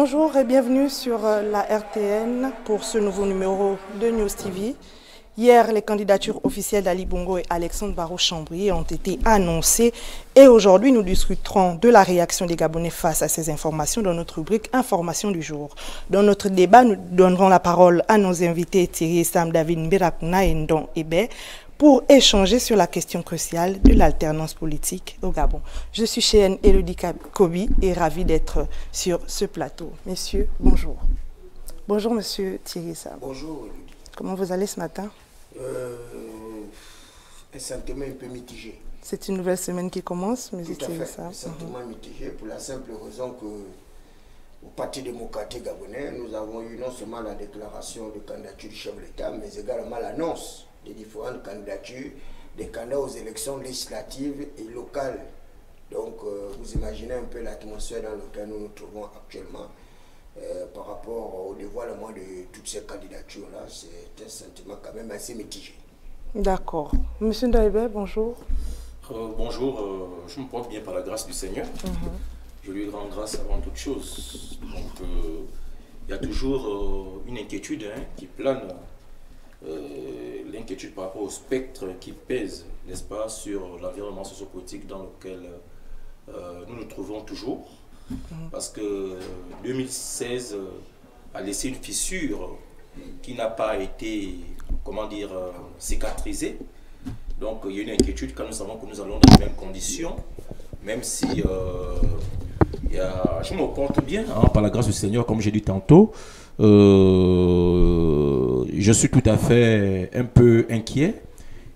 Bonjour et bienvenue sur euh, la RTN pour ce nouveau numéro de News TV. Hier, les candidatures officielles d'Ali Bongo et Alexandre Barrault-Chambrier ont été annoncées et aujourd'hui, nous discuterons de la réaction des Gabonais face à ces informations dans notre rubrique Information du jour. Dans notre débat, nous donnerons la parole à nos invités Thierry Sam, David Mbirakna et Ndon Ebe pour échanger sur la question cruciale de l'alternance politique au Gabon. Je suis chez Elodie Kobi et ravie d'être sur ce plateau. Messieurs, bonjour. Bonjour, monsieur Thierry Sam. Bonjour, Elodie. Comment vous allez ce matin? Euh, un sentiment un peu mitigé. C'est une nouvelle semaine qui commence, Tout à fait, un sentiment mitigé pour la simple raison que au Parti démocratique gabonais, nous avons eu non seulement la déclaration de candidature du chef de l'État, mais également l'annonce des différentes candidatures des candidats aux élections législatives et locales. Donc, euh, vous imaginez un peu l'atmosphère dans laquelle nous nous trouvons actuellement. Euh, par rapport au dévoilement de toutes ces candidatures-là, c'est un sentiment quand même assez mitigé. D'accord. Monsieur Ndaïbe, bonjour. Euh, bonjour, euh, je me porte bien par la grâce du Seigneur. Mhm. Je lui rends grâce avant toute chose. Donc, il y a toujours une inquiétude hein, qui plane, l'inquiétude par rapport au spectre qui pèse, n'est-ce pas, sur l'environnement sociopolitique dans lequel nous nous trouvons toujours. Parce que 2016 euh, a laissé une fissure qui n'a pas été, comment dire, euh, cicatrisée. Donc il y a une inquiétude quand nous savons que nous allons dans les mêmes conditions, même si euh, je me porte bien, hein, par la grâce du Seigneur, comme j'ai dit tantôt. Je suis tout à fait un peu inquiet.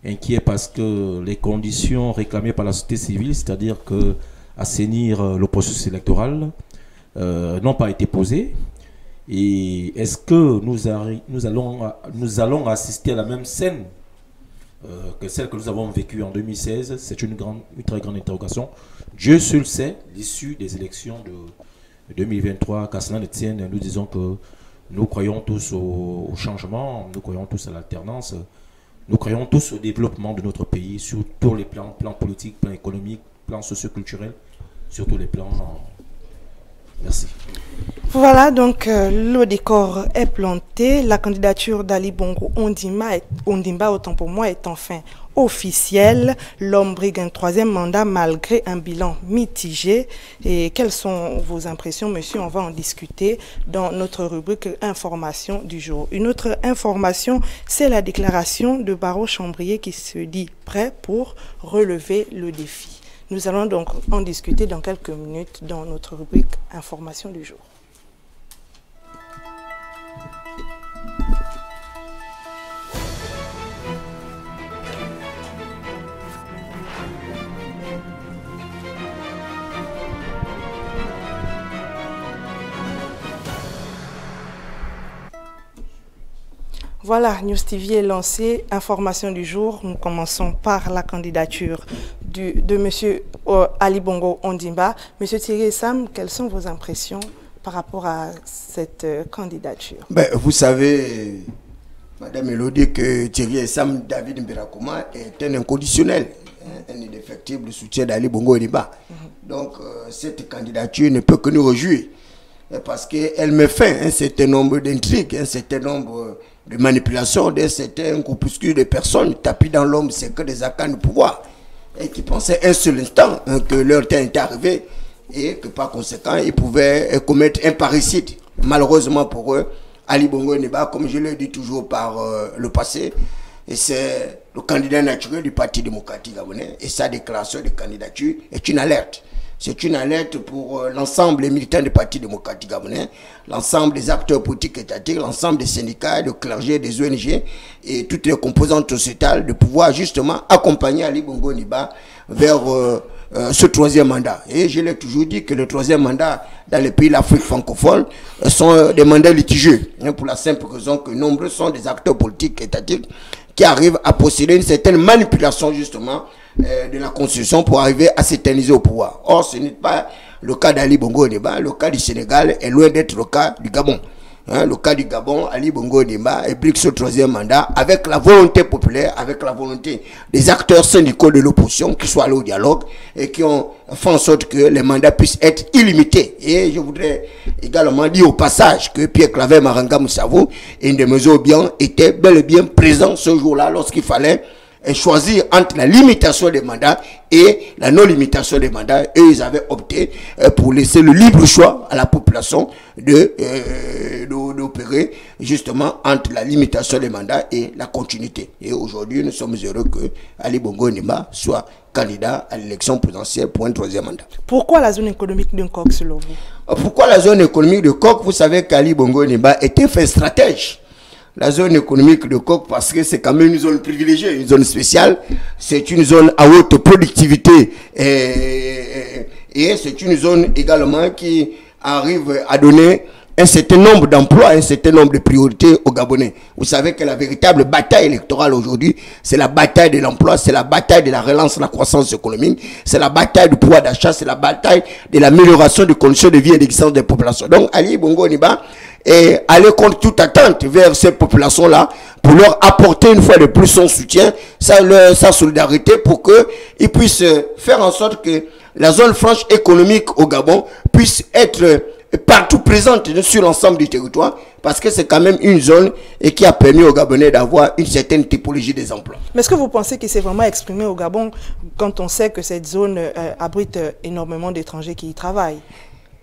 Inquiet parce que les conditions réclamées par la société civile, c'est-à-dire que assainir euh, le processus électoral euh, n'ont pas été posées. Et est-ce que nous, nous, allons, nous allons assister à la même scène euh, que celle que nous avons vécue en 2016 C'est une, une très grande interrogation. Dieu seul sait l'issue des élections de 2023. Qu'à cela ne tienne, nous disons que nous croyons tous au, changement, nous croyons tous à l'alternance, nous croyons tous au développement de notre pays sur tous les plans, plans politiques, plans économiques, plans socioculturels sur tous les plans. Voilà, donc euh, le décor est planté. La candidature d'Ali Bongo Ondimba, Ondimba, autant pour moi, est enfin officielle. L'homme brigue un troisième mandat malgré un bilan mitigé. Et quelles sont vos impressions, monsieur? On va en discuter dans notre rubrique Information du jour. Une autre information, c'est la déclaration de Barreau Chambrier qui se dit prêt pour relever le défi. Nous allons donc en discuter dans quelques minutes dans notre rubrique Information du jour. Voilà, News TV est lancé. Information du jour. Nous commençons par la candidature de M. Euh, Ali Bongo Ondimba. Monsieur Thierry Sam, quelles sont vos impressions par rapport à cette euh, candidature? Ben, Vous savez, Madame Elodie, que Thierry Sam David Mbirakouma est un inconditionnel, hein, un indéfectible soutien d'Ali Bongo Ondimba. Mhm. Donc, euh, cette candidature ne peut que nous réjouir parce qu'elle fin à un certain nombre d'intrigues, un certain nombre de manipulations d'un certain groupuscule de personnes tapis dans l'homme, c'est que des accords de pouvoir et qui pensaient un seul instant hein, que leur temps était arrivé et que par conséquent, ils pouvaient commettre un parricide. Malheureusement pour eux, Ali Bongo Neba, comme je l'ai dit toujours par euh, le passé, c'est le candidat naturel du Parti démocratique gabonais et sa déclaration de candidature est une alerte. C'est une alerte pour euh, l'ensemble des militants du Parti démocratique gabonais, l'ensemble des acteurs politiques étatiques, l'ensemble des syndicats, des clergés, des ONG et toutes les composantes sociétales de pouvoir justement accompagner Ali Bongo Niba vers euh, euh, ce troisième mandat. Et je l'ai toujours dit que le troisième mandat dans les pays de l'Afrique francophone sont des mandats litigieux, hein, pour la simple raison que nombreux sont des acteurs politiques étatiques qui arrivent à posséder une certaine manipulation justement euh, de la Constitution pour arriver à s'éterniser au pouvoir. Or, ce n'est pas le cas d'Ali Bongo Neba, le cas du Sénégal est loin d'être le cas du Gabon. Hein, le cas du Gabon, Ali Bongo Nimba explique ce troisième mandat avec la volonté populaire, avec la volonté des acteurs syndicaux de l'opposition qui sont allés au dialogue et qui ont fait en sorte que les mandats puissent être illimités. Et je voudrais également dire au passage que Pierre Claver Maranga Moussavou et Ndemezou bien était bel et bien présent ce jour-là lorsqu'il fallait et choisir entre la limitation des mandats et la non-limitation des mandats. Et ils avaient opté euh, pour laisser le libre choix à la population de euh, d'opérer justement entre la limitation des mandats et la continuité. Et aujourd'hui, nous sommes heureux que Ali Bongo Nima soit candidat à l'élection présidentielle pour un troisième mandat. Pourquoi la zone économique de Coq selon vous? Pourquoi la zone économique de Coq? Vous savez qu'Ali Bongo Nima était fait stratège la zone économique de Coq parce que c'est quand même une zone privilégiée, une zone spéciale. C'est une zone à haute productivité et, c'est une zone également qui arrive à donner un certain nombre d'emplois, un certain nombre de priorités aux Gabonais. Vous savez que la véritable bataille électorale aujourd'hui, c'est la bataille de l'emploi, c'est la bataille de la relance de la croissance économique, c'est la bataille du pouvoir d'achat, c'est la bataille de l'amélioration des conditions de vie et d'existence des populations. Donc, Ali Bongo Niba et aller contre toute attente vers ces populations-là pour leur apporter une fois de plus son soutien, sa, solidarité pour qu'ils puissent faire en sorte que la zone franche économique au Gabon puisse être partout présente sur l'ensemble du territoire parce que c'est quand même une zone et qui a permis aux Gabonais d'avoir une certaine typologie des emplois. Mais est-ce que vous pensez qu'il s'est vraiment exprimé au Gabon quand on sait que cette zone euh, abrite énormément d'étrangers qui y travaillent?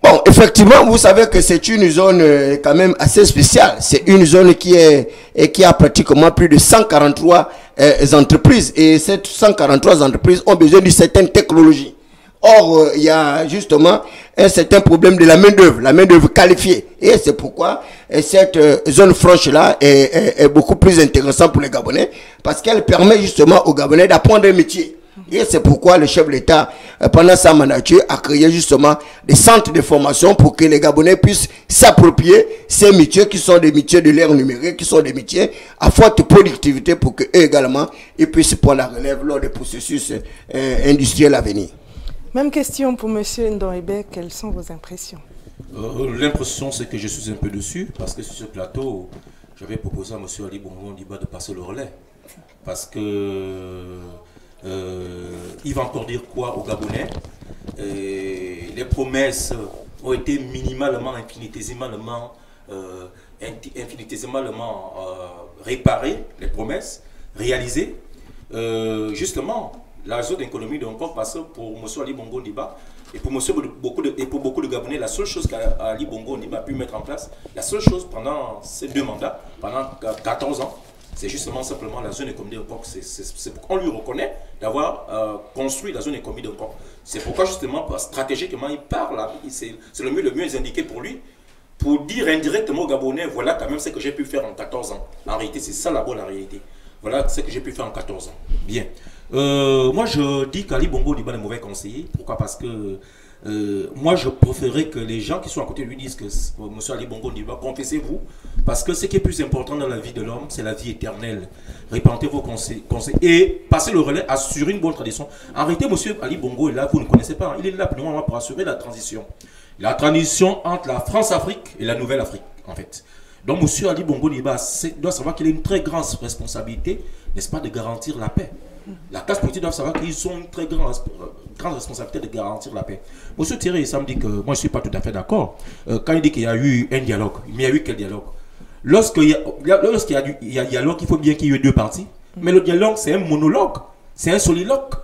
Bon, effectivement, vous savez que c'est une zone euh, quand même assez spéciale. C'est une zone qui est et qui a pratiquement plus de 143 euh, entreprises et ces 143 entreprises ont besoin d'une certaine technologie. Or, euh, il y a justement un certain problème de la main-d'œuvre, la main-d'œuvre qualifiée. Et c'est pourquoi cette zone franche-là est, est, beaucoup plus intéressante pour les Gabonais parce qu'elle permet justement aux Gabonais d'apprendre un métier. Et c'est pourquoi le chef de l'État, euh, pendant sa mandature, a créé justement des centres de formation pour que les Gabonais puissent s'approprier ces métiers qui sont des métiers de l'ère numérique, qui sont des métiers à forte productivité pour qu'eux également, ils puissent prendre la relève lors des processus euh, industriels à venir. Même question pour M. Ndoibe, quelles sont vos impressions? Euh, L'impression, c'est que je suis un peu dessus, parce que sur ce plateau, j'avais proposé à M. Ali Bongo de passer le relais. Parce que euh, il va encore dire quoi aux Gabonais? Les promesses ont été minimalement, infinitésimalement, euh, infinitésimalement euh, réparées, les promesses réalisées. justement, la zone d'économie de Hong Kong passe pour M. Ali Bongo Niba et pour, beaucoup de, et pour beaucoup de Gabonais, la seule chose qu'Ali Bongo Niba a pu mettre en place, la seule chose pendant ces deux mandats, pendant 14 ans, c'est justement simplement la zone économique de C'est on lui reconnaît d'avoir euh, construit la zone économique de C'est pourquoi justement, stratégiquement, il parle, c'est le mieux le mieux indiqué pour lui, pour dire indirectement aux Gabonais, voilà quand même ce que j'ai pu faire en 14 ans. En réalité, c'est ça la bonne réalité. Voilà ce que j'ai pu faire en 14 ans. Bien. Euh, moi, je dis qu'Ali Bongo pas un mauvais conseiller. Pourquoi? Parce que euh, moi, je préférerais que les gens qui sont à côté de lui disent que M. Ali Bongo dit confessez-vous, parce que ce qui est plus important dans la vie de l'homme, c'est la vie éternelle. Répentez vos conseils, et passez le relais, assurez une bonne tradition. Arrêtez, M. Ali Bongo est là, vous ne connaissez pas, il est là pour assurer la transition. La transition entre la France-Afrique et la Nouvelle-Afrique, en fait. Donc, M. Ali Bongo doit savoir qu'il a une très grande responsabilité, n'est-ce pas, de garantir la paix. La classe politique doit savoir qu'ils ont une très grande, grande responsabilité de garantir la paix. Monsieur Thierry, ça me dit que moi je ne suis pas tout à fait d'accord. Euh, quand il dit qu'il y a eu un dialogue, mais il y a eu quel dialogue? Lorsqu'il y, a, y, y a dialogue, il faut bien qu'il y ait deux parties. Mais le dialogue, c'est un monologue, c'est un soliloque.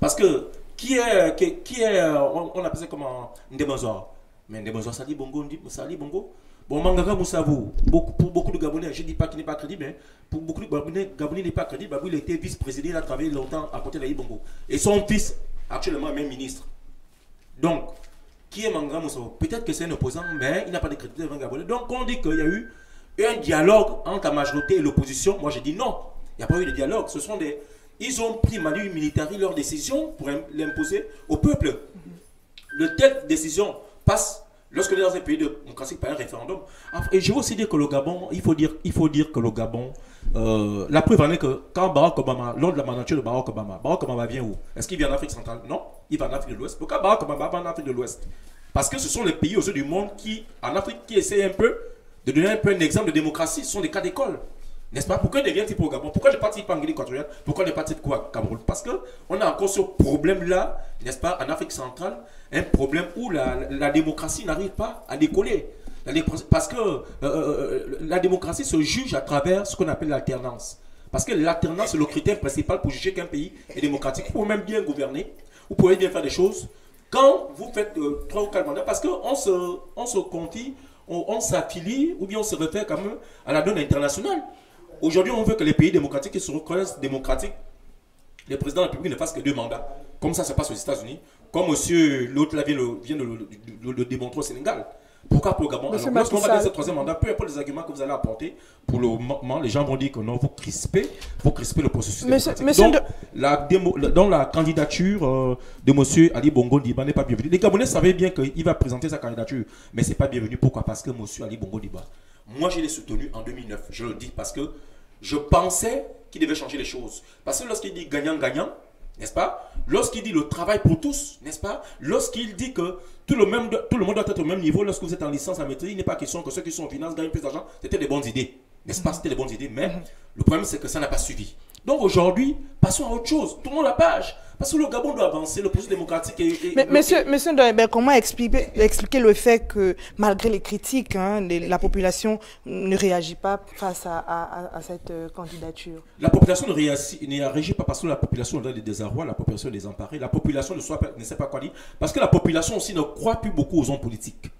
Parce que qui est, qui, est on, appelle ça comment? Ndemozor. Mais Ndemozor, ça dit bongo, ça dit bongo? Bon, Mangaka Moussavou, pour beaucoup de Gabonais, je ne dis pas qu'il n'est pas crédible, mais pour beaucoup de Gabonais, Gabonais n'est pas crédible. Babou, il était vice-président, il a travaillé longtemps à côté de Bongo. Et son fils, actuellement, même ministre. Donc, qui est Mangaka Moussavou Peut-être que c'est un opposant, mais il n'a pas de crédit devant Gabonais. Donc, on dit qu'il y a eu un dialogue entre la majorité et l'opposition. Moi, je dis non. Il n'y a pas eu de dialogue. Ce sont des. Ils ont pris manu militaire leur décision pour l'imposer au peuple. De telles décisions passent Lorsque dans un pays de démocratie par un référendum. Et je veux aussi dire que le Gabon, il faut dire, il faut dire que le Gabon, euh, la preuve en est que quand Barack Obama, lors de la mandature de Barack Obama, Barack Obama vient où? Est-ce qu'il vient en Afrique centrale? Non, il va en Afrique de l'Ouest. Pourquoi Barack Obama va en Afrique de l'Ouest? Parce que ce sont les pays au sein du monde qui, en Afrique, qui essaient un peu de donner un peu un exemple de démocratie, ce sont des cas d'école. N'est-ce pas? Pourquoi ne vient-il pas au Gabon? Pourquoi ne participe pas en Guinée équatoriale Pourquoi participe pas au Cameroun? Parce qu'on a encore ce problème-là, n'est-ce pas, en Afrique centrale, un problème où la, démocratie n'arrive pas à décoller. Parce que euh, euh, la démocratie se juge à travers ce qu'on appelle l'alternance. Parce que l'alternance, c'est le critère principal pour juger qu'un pays est démocratique. Vous pouvez même bien gouverner, vous pouvez bien faire des choses. Quand vous faites euh, trois ou quatre mandats, parce qu'on se, on se confie, on, on s'affilie, ou bien on se réfère quand même à la donne internationale. Aujourd'hui, on veut que les pays démocratiques qui se reconnaissent démocratiques, les présidents de la République ne fassent que deux mandats. Comme ça se passe aux États-Unis. Comme monsieur l'autre vient, vient de, le démontrer au Sénégal. Pourquoi pour le Gabon Alors, lorsqu'on va dire ce troisième mandat, peu importe les arguments que vous allez apporter, pour le moment, les gens vont dire que non, vous crispez, vous crispez le processus démocratique. donc, la dans la candidature euh, de M. Ali Bongo Diba n'est pas bienvenue. Les Gabonais savaient bien qu'il va présenter sa candidature, mais ce n'est pas bienvenu. Pourquoi? Parce que M. Ali Bongo Diba, moi je l'ai soutenu en 2009. Je le dis parce que je pensais qu'il devait changer les choses. Parce que lorsqu'il dit gagnant-gagnant, n'est-ce pas? Lorsqu'il dit le travail pour tous, n'est-ce pas? Lorsqu'il dit que tout le, même, tout le monde doit être au même niveau lorsque vous êtes en licence à maîtrise, il n'est pas question que ceux qui sont en finance gagnent plus d'argent. C'était des bonnes idées, n'est-ce pas? C'était des bonnes idées, mais mhm. le problème c'est que ça n'a pas suivi. Donc aujourd'hui, passons à autre chose. Tournons la page. Parce que le Gabon doit avancer, le processus démocratique est... Mais, monsieur, monsieur comment expliquer, expliquer le fait que malgré les critiques, hein, la population ne réagit pas face à, cette euh, candidature? La population ne réagit, ne réagit, pas parce que la population a des désarrois, la population est désemparée, la population ne, soit, ne sait pas quoi dire, parce que la population aussi ne croit plus beaucoup aux hommes politiques.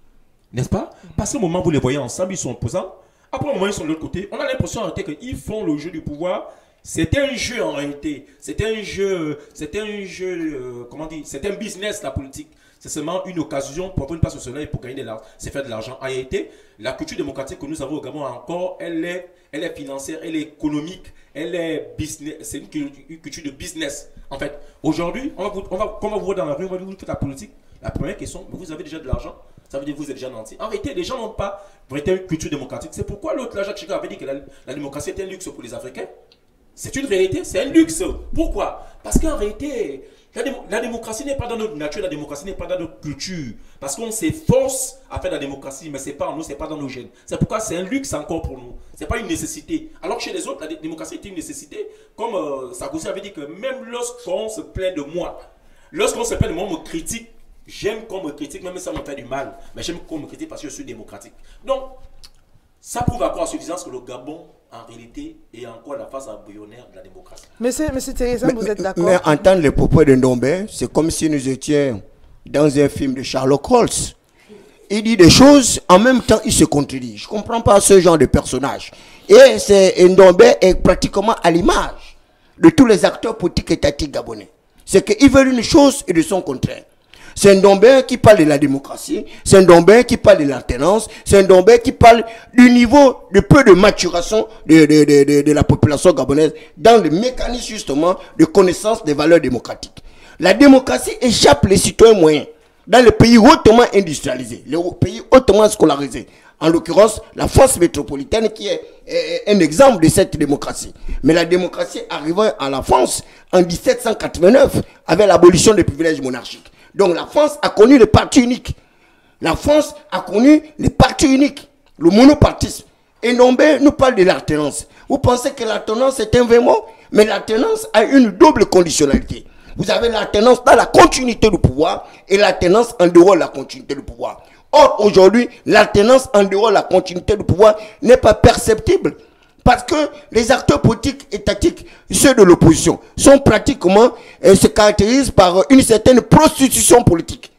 N'est-ce pas? Parce qu'au moment où vous les voyez ensemble, ils sont opposants. Après, au moment où ils sont de l'autre côté, on a l'impression qu'ils font le jeu du pouvoir c'est un jeu en réalité. C'est un jeu, c'est un jeu, euh, comment dire, c'est un business la politique. C'est seulement une occasion pour avoir une place au soleil pour gagner de l'argent. C'est faire de l'argent. En réalité, la culture démocratique que nous avons au Gabon encore, elle est, elle est financière, elle est économique, elle est business. C'est une, culture de business. En fait, aujourd'hui, on va, on va, quand on va vous voir dans la rue, on va vous faire la politique. La première question, vous avez déjà de l'argent ça veut dire que vous êtes déjà nanti. En réalité, les gens n'ont pas une culture démocratique. C'est pourquoi l'autre, là, Jacques Chirac avait dit que la démocratie était un luxe pour les Africains. C'est une réalité, c'est un luxe. Pourquoi? Parce qu'en réalité, la, démocratie n'est pas dans notre nature, la démocratie n'est pas dans notre culture. Parce qu'on s'efforce à faire la démocratie, mais ce n'est pas en nous, ce n'est pas dans nos gènes. C'est pourquoi c'est un luxe encore pour nous. Ce n'est pas une nécessité. Alors que chez les autres, la démocratie est une nécessité. Comme euh, Sarkozy avait dit que même lorsqu'on se plaint de moi, lorsqu'on se plaint de moi, on me critique. J'aime qu'on me critique, même si ça me fait du mal. Mais j'aime qu'on me critique parce que je suis démocratique. Donc, ça prouve à quoi? Suffisance que le Gabon en réalité, est encore la phase embryonnaire de la démocratie. Monsieur, monsieur Thérèse, vous êtes d'accord Mais entendre les propos de Ndombe, c'est comme si nous étions dans un film de Sherlock Holmes. Il dit des choses, en même temps, il se contredit. Je ne comprends pas ce genre de personnage. Et c'est Ndombe est pratiquement à l'image de tous les acteurs politiques étatiques gabonais. C'est qu'ils veulent une chose et de son contraire. C'est un Dombin qui parle de la démocratie, c'est un Dombin qui parle de l'alternance, c'est un Dombin qui parle du niveau de peu de maturation de, de, de, la population gabonaise dans le mécanisme justement de connaissance des valeurs démocratiques. La démocratie échappe les citoyens moyens dans les pays hautement industrialisés, les pays hautement scolarisés. En l'occurrence, la France métropolitaine qui est, un exemple de cette démocratie. Mais la démocratie arrivant à la France en 1789 avec l'abolition des privilèges monarchiques. Donc la France a connu le parti unique. La France a connu les partis uniques, le monopartisme. Et Nombe nous parle de l'alternance. Vous pensez que l'alternance est un vrai mot? Mais l'alternance a une double conditionnalité. Vous avez l'alternance dans la continuité du pouvoir et l'alternance en dehors de la continuité du pouvoir. Or, aujourd'hui, l'alternance en dehors de la continuité du pouvoir n'est pas perceptible. Parce que les acteurs politiques étatiques, ceux de l'opposition, sont pratiquement, euh, se caractérisent par une certaine prostitution politique.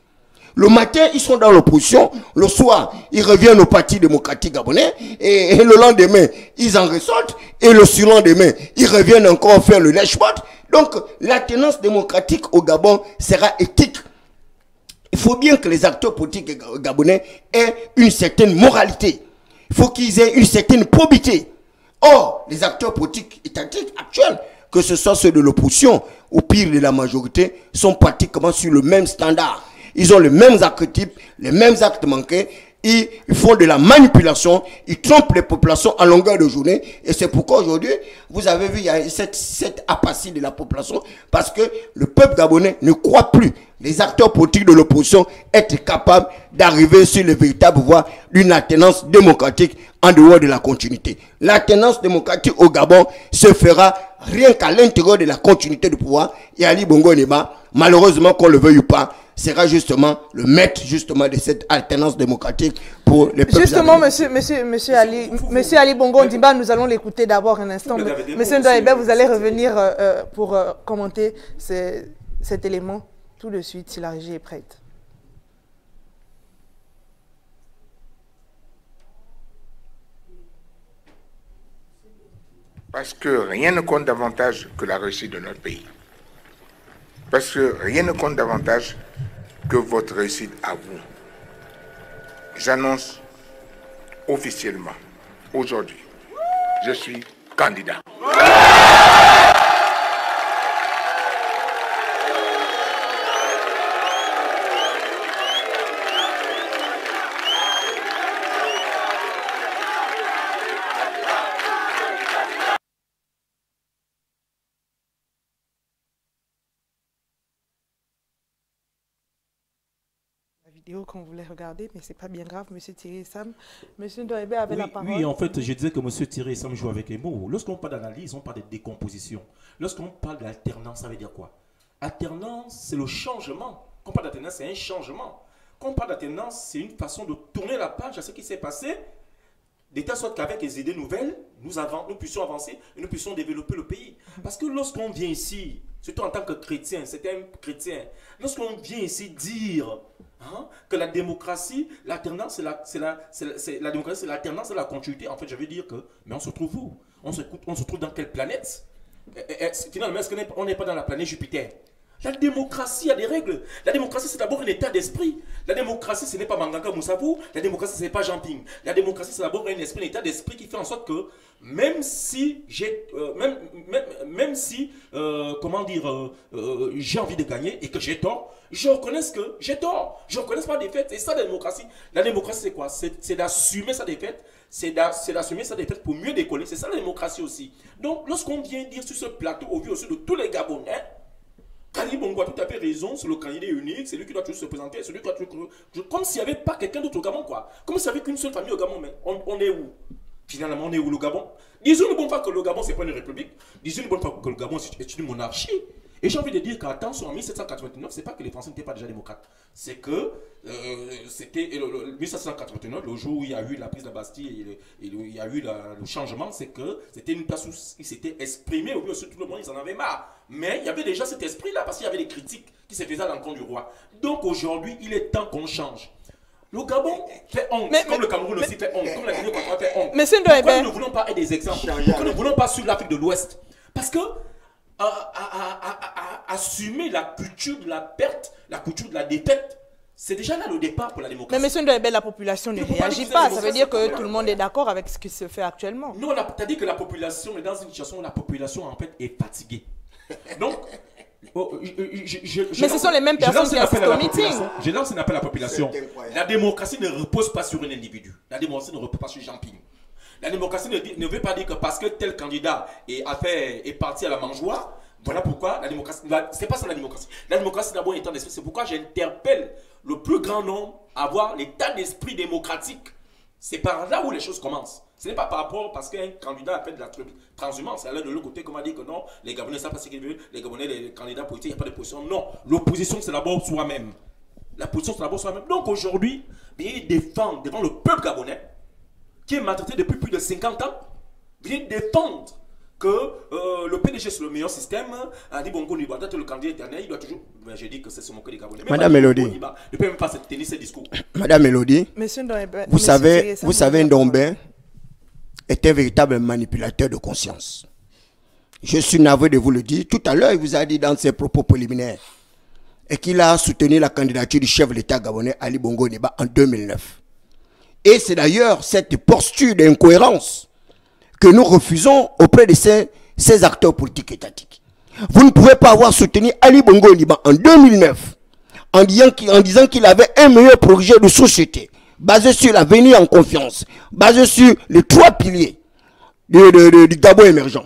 Le matin, ils sont dans l'opposition. Le soir, ils reviennent au Parti démocratique gabonais. Et, le lendemain, ils en ressortent. Et le surlendemain, ils reviennent encore faire le lèche Donc, la tenance démocratique au Gabon sera éthique. Il faut bien que les acteurs politiques gabonais aient une certaine moralité. Il faut qu'ils aient une certaine probité. Or, les acteurs politiques étatiques actuels, que ce soit ceux de l'opposition ou pire de la majorité, sont pratiquement sur le même standard. Ils ont les mêmes archétypes, les mêmes actes manqués. Ils font de la manipulation, ils trompent les populations à longueur de journée. Et c'est pourquoi aujourd'hui, vous avez vu, il y a cette, cette apathie de la population parce que le peuple gabonais ne croit plus les acteurs politiques de l'opposition être capables d'arriver sur le véritable voie d'une alternance démocratique en dehors de la continuité. L'alternance démocratique au Gabon se fera rien qu'à l'intérieur de la continuité du pouvoir. Et Ali Bongo Neba, malheureusement qu'on le veuille ou pas, sera justement le maître justement de cette alternance démocratique pour les peuples. Justement, monsieur, monsieur, monsieur Ali, monsieur Ali Bongo Ndimba, nous allons l'écouter d'abord un instant. Monsieur Ndoyebe, vous allez revenir euh, euh, pour euh, commenter cet élément tout de suite si la régie est prête. Parce que rien ne compte davantage que la réussite de notre pays. Parce que rien ne compte davantage que votre réussite à vous. J'annonce officiellement, aujourd'hui, je suis candidat. Qu'on voulait regarder, mais c'est pas bien grave, Monsieur Thierry Sam. Monsieur Ndoyebe avait la parole. Oui, en fait, je disais que Monsieur Thierry Sam joue avec les mots. Lorsqu'on parle d'analyse, on parle de décomposition. Lorsqu'on parle d'alternance, ça veut dire quoi? Alternance, c'est le changement. Quand on parle d'alternance, c'est un changement. Quand on parle d'alternance, c'est une façon de tourner la page à ce qui s'est passé, de telle sorte qu'avec les idées nouvelles, nous, puissions avancer et nous puissions développer le pays. Parce que lorsqu'on vient ici, surtout en tant que chrétien, c'est un chrétien, lorsqu'on vient ici dire Hein? que la démocratie, l'alternance, c'est la, la, la, démocratie, c'est l'alternance de la continuité. En fait, je veux dire que, mais on se trouve où? On se, on se trouve dans quelle planète? Finalement, est-ce qu'on n'est pas dans la planète Jupiter? La démocratie a des règles. La démocratie, c'est d'abord un état d'esprit. La démocratie, ce n'est pas Manganga Moussabou. La démocratie, ce n'est pas Jean-Ping. La démocratie, c'est d'abord un esprit, un état d'esprit qui fait en sorte que même si j'ai, euh, même, même, même, si, euh, comment dire, euh, j'ai envie de gagner et que j'ai tort, je reconnais que j'ai tort. Je reconnais ma défaite. C'est ça la démocratie. La démocratie, c'est quoi? C'est d'assumer sa défaite. C'est d'assumer sa défaite pour mieux décoller. C'est ça la démocratie aussi. Donc, lorsqu'on vient dire sur ce plateau, au vu aussi de tous les Gabonais, Kali Bongo a tout à fait raison, c'est le candidat unique, c'est lui qui doit toujours se présenter, c'est lui qui doit toujours... Comme s'il n'y avait pas quelqu'un d'autre au Gabon, quoi. Comme s'il n'y avait qu'une seule famille au Gabon, mais on, est où? Finalement, on est où le Gabon? Disons une bonne fois que le Gabon, c'est pas une république. Disons une bonne fois que le Gabon, c'est une monarchie. Et j'ai envie de dire qu'attention, en 1789, c'est pas que les Français n'étaient pas déjà démocrates. C'est que euh, c'était 1789, le jour où il y a eu la prise de la Bastille, et, il y a eu le changement, c'est que c'était une place où ils s'étaient exprimés, au tout le monde, ils en avaient marre. Mais il y avait déjà cet esprit-là, parce qu'il y avait des critiques qui se faisaient à l'encontre du roi. Donc aujourd'hui, il est temps qu'on change. Le Gabon fait honte, comme le Cameroun aussi fait honte, comme la Guinée fait honte. Mais Pourquoi nous ne voulons pas être des exemples? Pourquoi nous ne voulons pas suivre l'Afrique de l'Ouest? Parce que à, assumer la culture de la perte, la culture de la défaite. C'est déjà là le départ pour la démocratie. Mais monsieur Ndoyebe, la population ne réagit pas. Ça veut dire que tout le monde est d'accord avec ce qui se fait actuellement. Non, tu as dit que la population est dans une situation où la population en fait est fatiguée. Donc, oh, mais ce sont les mêmes personnes qui assistent au meeting. Je lance un appel à la population. La démocratie ne repose pas sur un individu. La démocratie ne repose pas sur Jean Ping. La démocratie ne, veut pas dire que parce que tel candidat est, est parti à la mangeoire, voilà pourquoi la démocratie. C'est pas ça la démocratie. La démocratie, d'abord un état d'esprit. C'est pourquoi j'interpelle le plus grand nombre à avoir l'état d'esprit démocratique. C'est par là où les choses commencent. Ce n'est pas par rapport parce qu'un candidat a fait de la transhumance. Là de l'autre côté, comment dire que non, les Gabonais savent pas ce qu'ils veulent, les Gabonais, les candidats politiques, il n'y a pas de position. Non, l'opposition, c'est d'abord soi-même. La position, c'est d'abord soi-même. Donc aujourd'hui, il défend devant le peuple gabonais qui est maltraité depuis plus de 50 ans, vient défendre que euh, le PDG c'est le meilleur système, a dit Bongo Niba, le candidat éternel, il doit toujours. Mais j'ai dit que c'est ce que les Gabonais. Madame Mélodie. Ne peut même pas tenir ses discours. Madame Mélodie. Monsieur vous savez, vous savez, Ndombe est un véritable manipulateur de conscience. Je suis navré de vous le dire. Tout à l'heure, il vous a dit dans ses propos préliminaires et qu'il a soutenu la candidature du chef de l'État gabonais Ali Bongo Niba en 2009. Et c'est d'ailleurs cette posture d'incohérence que nous refusons auprès de ces, ces, acteurs politiques étatiques. Vous ne pouvez pas avoir soutenu Ali Bongo Liban en 2009 en disant qu'il avait un meilleur projet de société basé sur l'avenir en confiance, basé sur les trois piliers du Gabon émergent.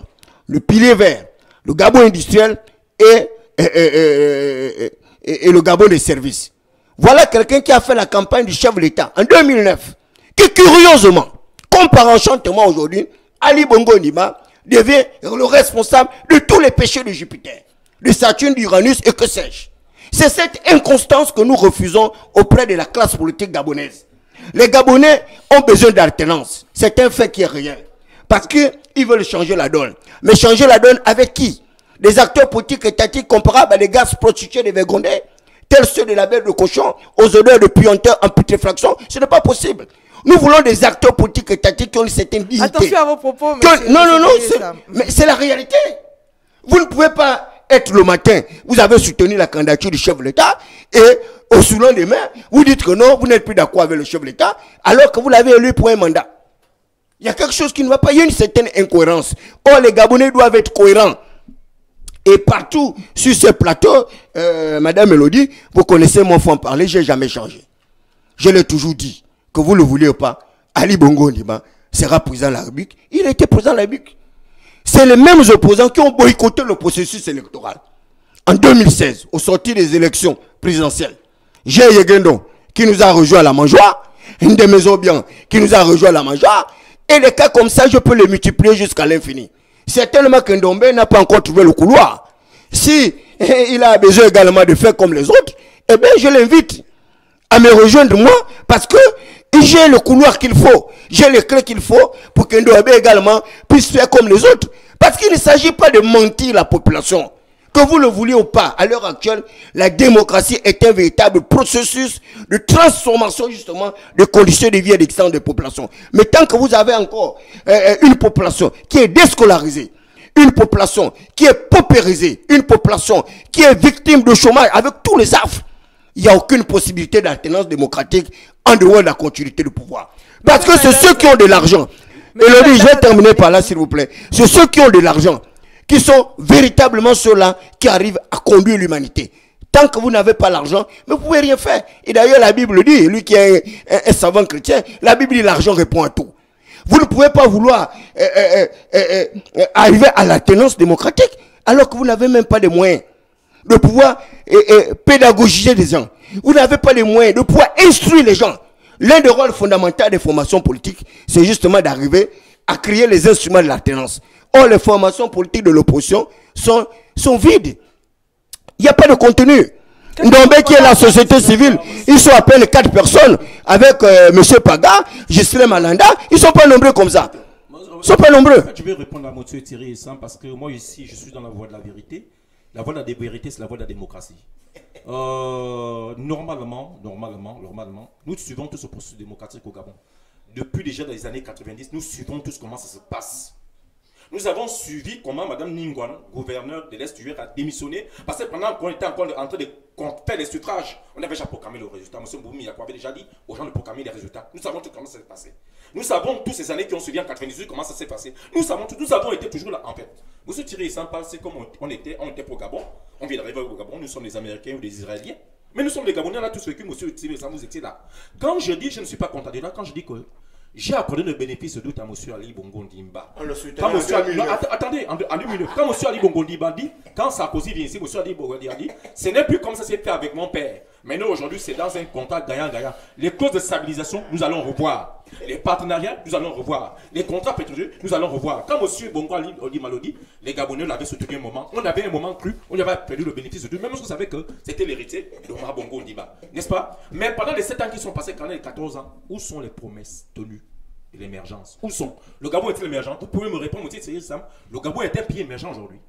Le pilier vert, le Gabon industriel et, et, le Gabon des services. Voilà quelqu'un qui a fait la campagne du chef de l'État en 2009, qui curieusement, comme par enchantement aujourd'hui, Ali Bongo Nima devient le responsable de tous les péchés de Jupiter, de Saturne, d'Uranus et que sais-je. C'est cette inconstance que nous refusons auprès de la classe politique gabonaise. Les Gabonais ont besoin d'alternance. C'est un fait qui est réel. Parce qu'ils veulent changer la donne. Mais changer la donne avec qui? Des acteurs politiques étatiques comparables à des gaz prostitués des Végondais, tels ceux de la belle de cochon, aux odeurs de puanteur en putréfaction. Ce n'est pas possible. Nous voulons des acteurs politiques étatiques qui ont une certaine dignité. Attention à vos propos. non, non, non, mais c'est la réalité. Vous ne pouvez pas être le matin, vous avez soutenu la candidature du chef de l'État et au sous des mains, vous dites que non, vous n'êtes plus d'accord avec le chef de l'État alors que vous l'avez élu pour un mandat. Il y a quelque chose qui ne va pas, il y a une certaine incohérence. Or, les Gabonais doivent être cohérents. Et partout sur ce plateau, euh, Madame Elodie, vous connaissez mon fond parler, j'ai jamais changé. Je l'ai toujours dit, que vous le vouliez ou pas, Ali Bongo Ndima sera président de la République. Il était président de la République. C'est les mêmes opposants qui ont boycotté le processus électoral. En 2016, au sortir des élections présidentielles, j'ai Yegendo qui nous a rejoint à la mangeoire, Ndemezobien bien qui nous a rejoint à la mangeoire, et les cas comme ça, je peux les multiplier jusqu'à l'infini. C'est tellement que Ndombe n'a pas encore trouvé le couloir. Si il a besoin également de faire comme les autres, eh bien, je l'invite à me rejoindre moi parce que j'ai le couloir qu'il faut, j'ai les clés qu'il faut pour que Ndoabe également puisse faire comme les autres. Parce qu'il ne s'agit pas de mentir la population. Que vous le vouliez ou pas, à l'heure actuelle, la démocratie est un véritable processus de transformation justement des conditions de vie et d'existence des populations. Mais tant que vous avez encore euh, euh, une population qui est déscolarisée, une population qui est paupérisée, une population qui est victime de chômage avec tous les affres, il n'y a aucune possibilité d'alternance démocratique en dehors de la continuité du pouvoir. Parce que c'est ceux qui ont de l'argent. Elodie, je vais terminer par là, s'il vous plaît. C'est ceux qui ont de l'argent qui sont véritablement ceux-là qui arrivent à conduire l'humanité. Tant que vous n'avez pas l'argent, vous ne pouvez rien faire. Et d'ailleurs, la Bible dit, lui qui est un, savant chrétien, la Bible dit l'argent répond à tout. Vous ne pouvez pas vouloir euh, euh, euh, arriver à la tenance démocratique alors que vous n'avez même pas de moyens de pouvoir pédagogiser les gens. Vous n'avez pas les moyens de pouvoir instruire les gens. L'un des rôles fondamentaux des formations politiques, c'est justement d'arriver à créer les instruments de l'alternance. Or, les formations politiques de l'opposition sont, sont vides. Il n'y a pas de contenu. Ndombe qui est la société civile, ils sont à peine quatre personnes avec euh, M. Paga, Gislain Malanda, ils ne sont pas nombreux comme ça. Ils ne sont pas nombreux. Je vais répondre à M. Thierry parce que moi ici, je suis dans la voie de la vérité. La voie de la vérité, c'est la voie de la démocratie. Euh, normalement, normalement, normalement, nous suivons tout ce processus démocratique au Gabon. Depuis déjà les années 90, nous suivons tout comment ça se passe. Nous avons suivi comment Mme Ningwan, gouverneur de l'Est a démissionné. Parce que pendant qu'on était encore en train de faire les suffrages, on avait déjà proclamé le résultat. M. Mboumi avait déjà dit aux gens de proclamer les résultats. Nous savons tout comment ça s'est passé. Nous savons toutes ces années qui ont suivi en 98 comment ça s'est passé. Nous savons tout. Nous avons été toujours là en fait. M. Thierry Sampal, c'est comme on était, on était pour Gabon. On vient d'arriver au Gabon. Nous sommes des Américains ou des Israéliens. Mais nous sommes des Gabonais, on a tous vécu, M. Thierry vous étiez là. Quand je dis je ne suis pas content de là, quand je dis que j'ai accordé le bénéfice de doute à M. Ali Bongo Ndimba. Quand Ali, attendez, en, deux minutes. Quand M. Ali Bongo Ndimba dit, quand Sarkozy vient ici, M. Ali Bongo Ndimba dit, ce n'est plus comme ça s'est fait avec mon père. Nous, aujourd'hui, c'est dans un contrat gagnant-gagnant. Les clauses de stabilisation, nous allons revoir. Les partenariats, nous allons revoir. Les contrats pétroliers, nous allons revoir. Quand M. Bongo Ali Malodi, les Gabonais l'avaient soutenu un moment, on avait un moment cru, on avait perdu le bénéfice de doute. Même si vous savez que c'était l'héritier de Omar Bongo Ndimba. N'est-ce pas? Mais pendant les 7 ans qui sont passés, quand on a 14 ans, où sont les promesses tenues? L'émergence. Où sont? Le Gabon est-il émergent? Vous pouvez me répondre, vous dites, Sam. Le Gabon est un pays émergent aujourd'hui.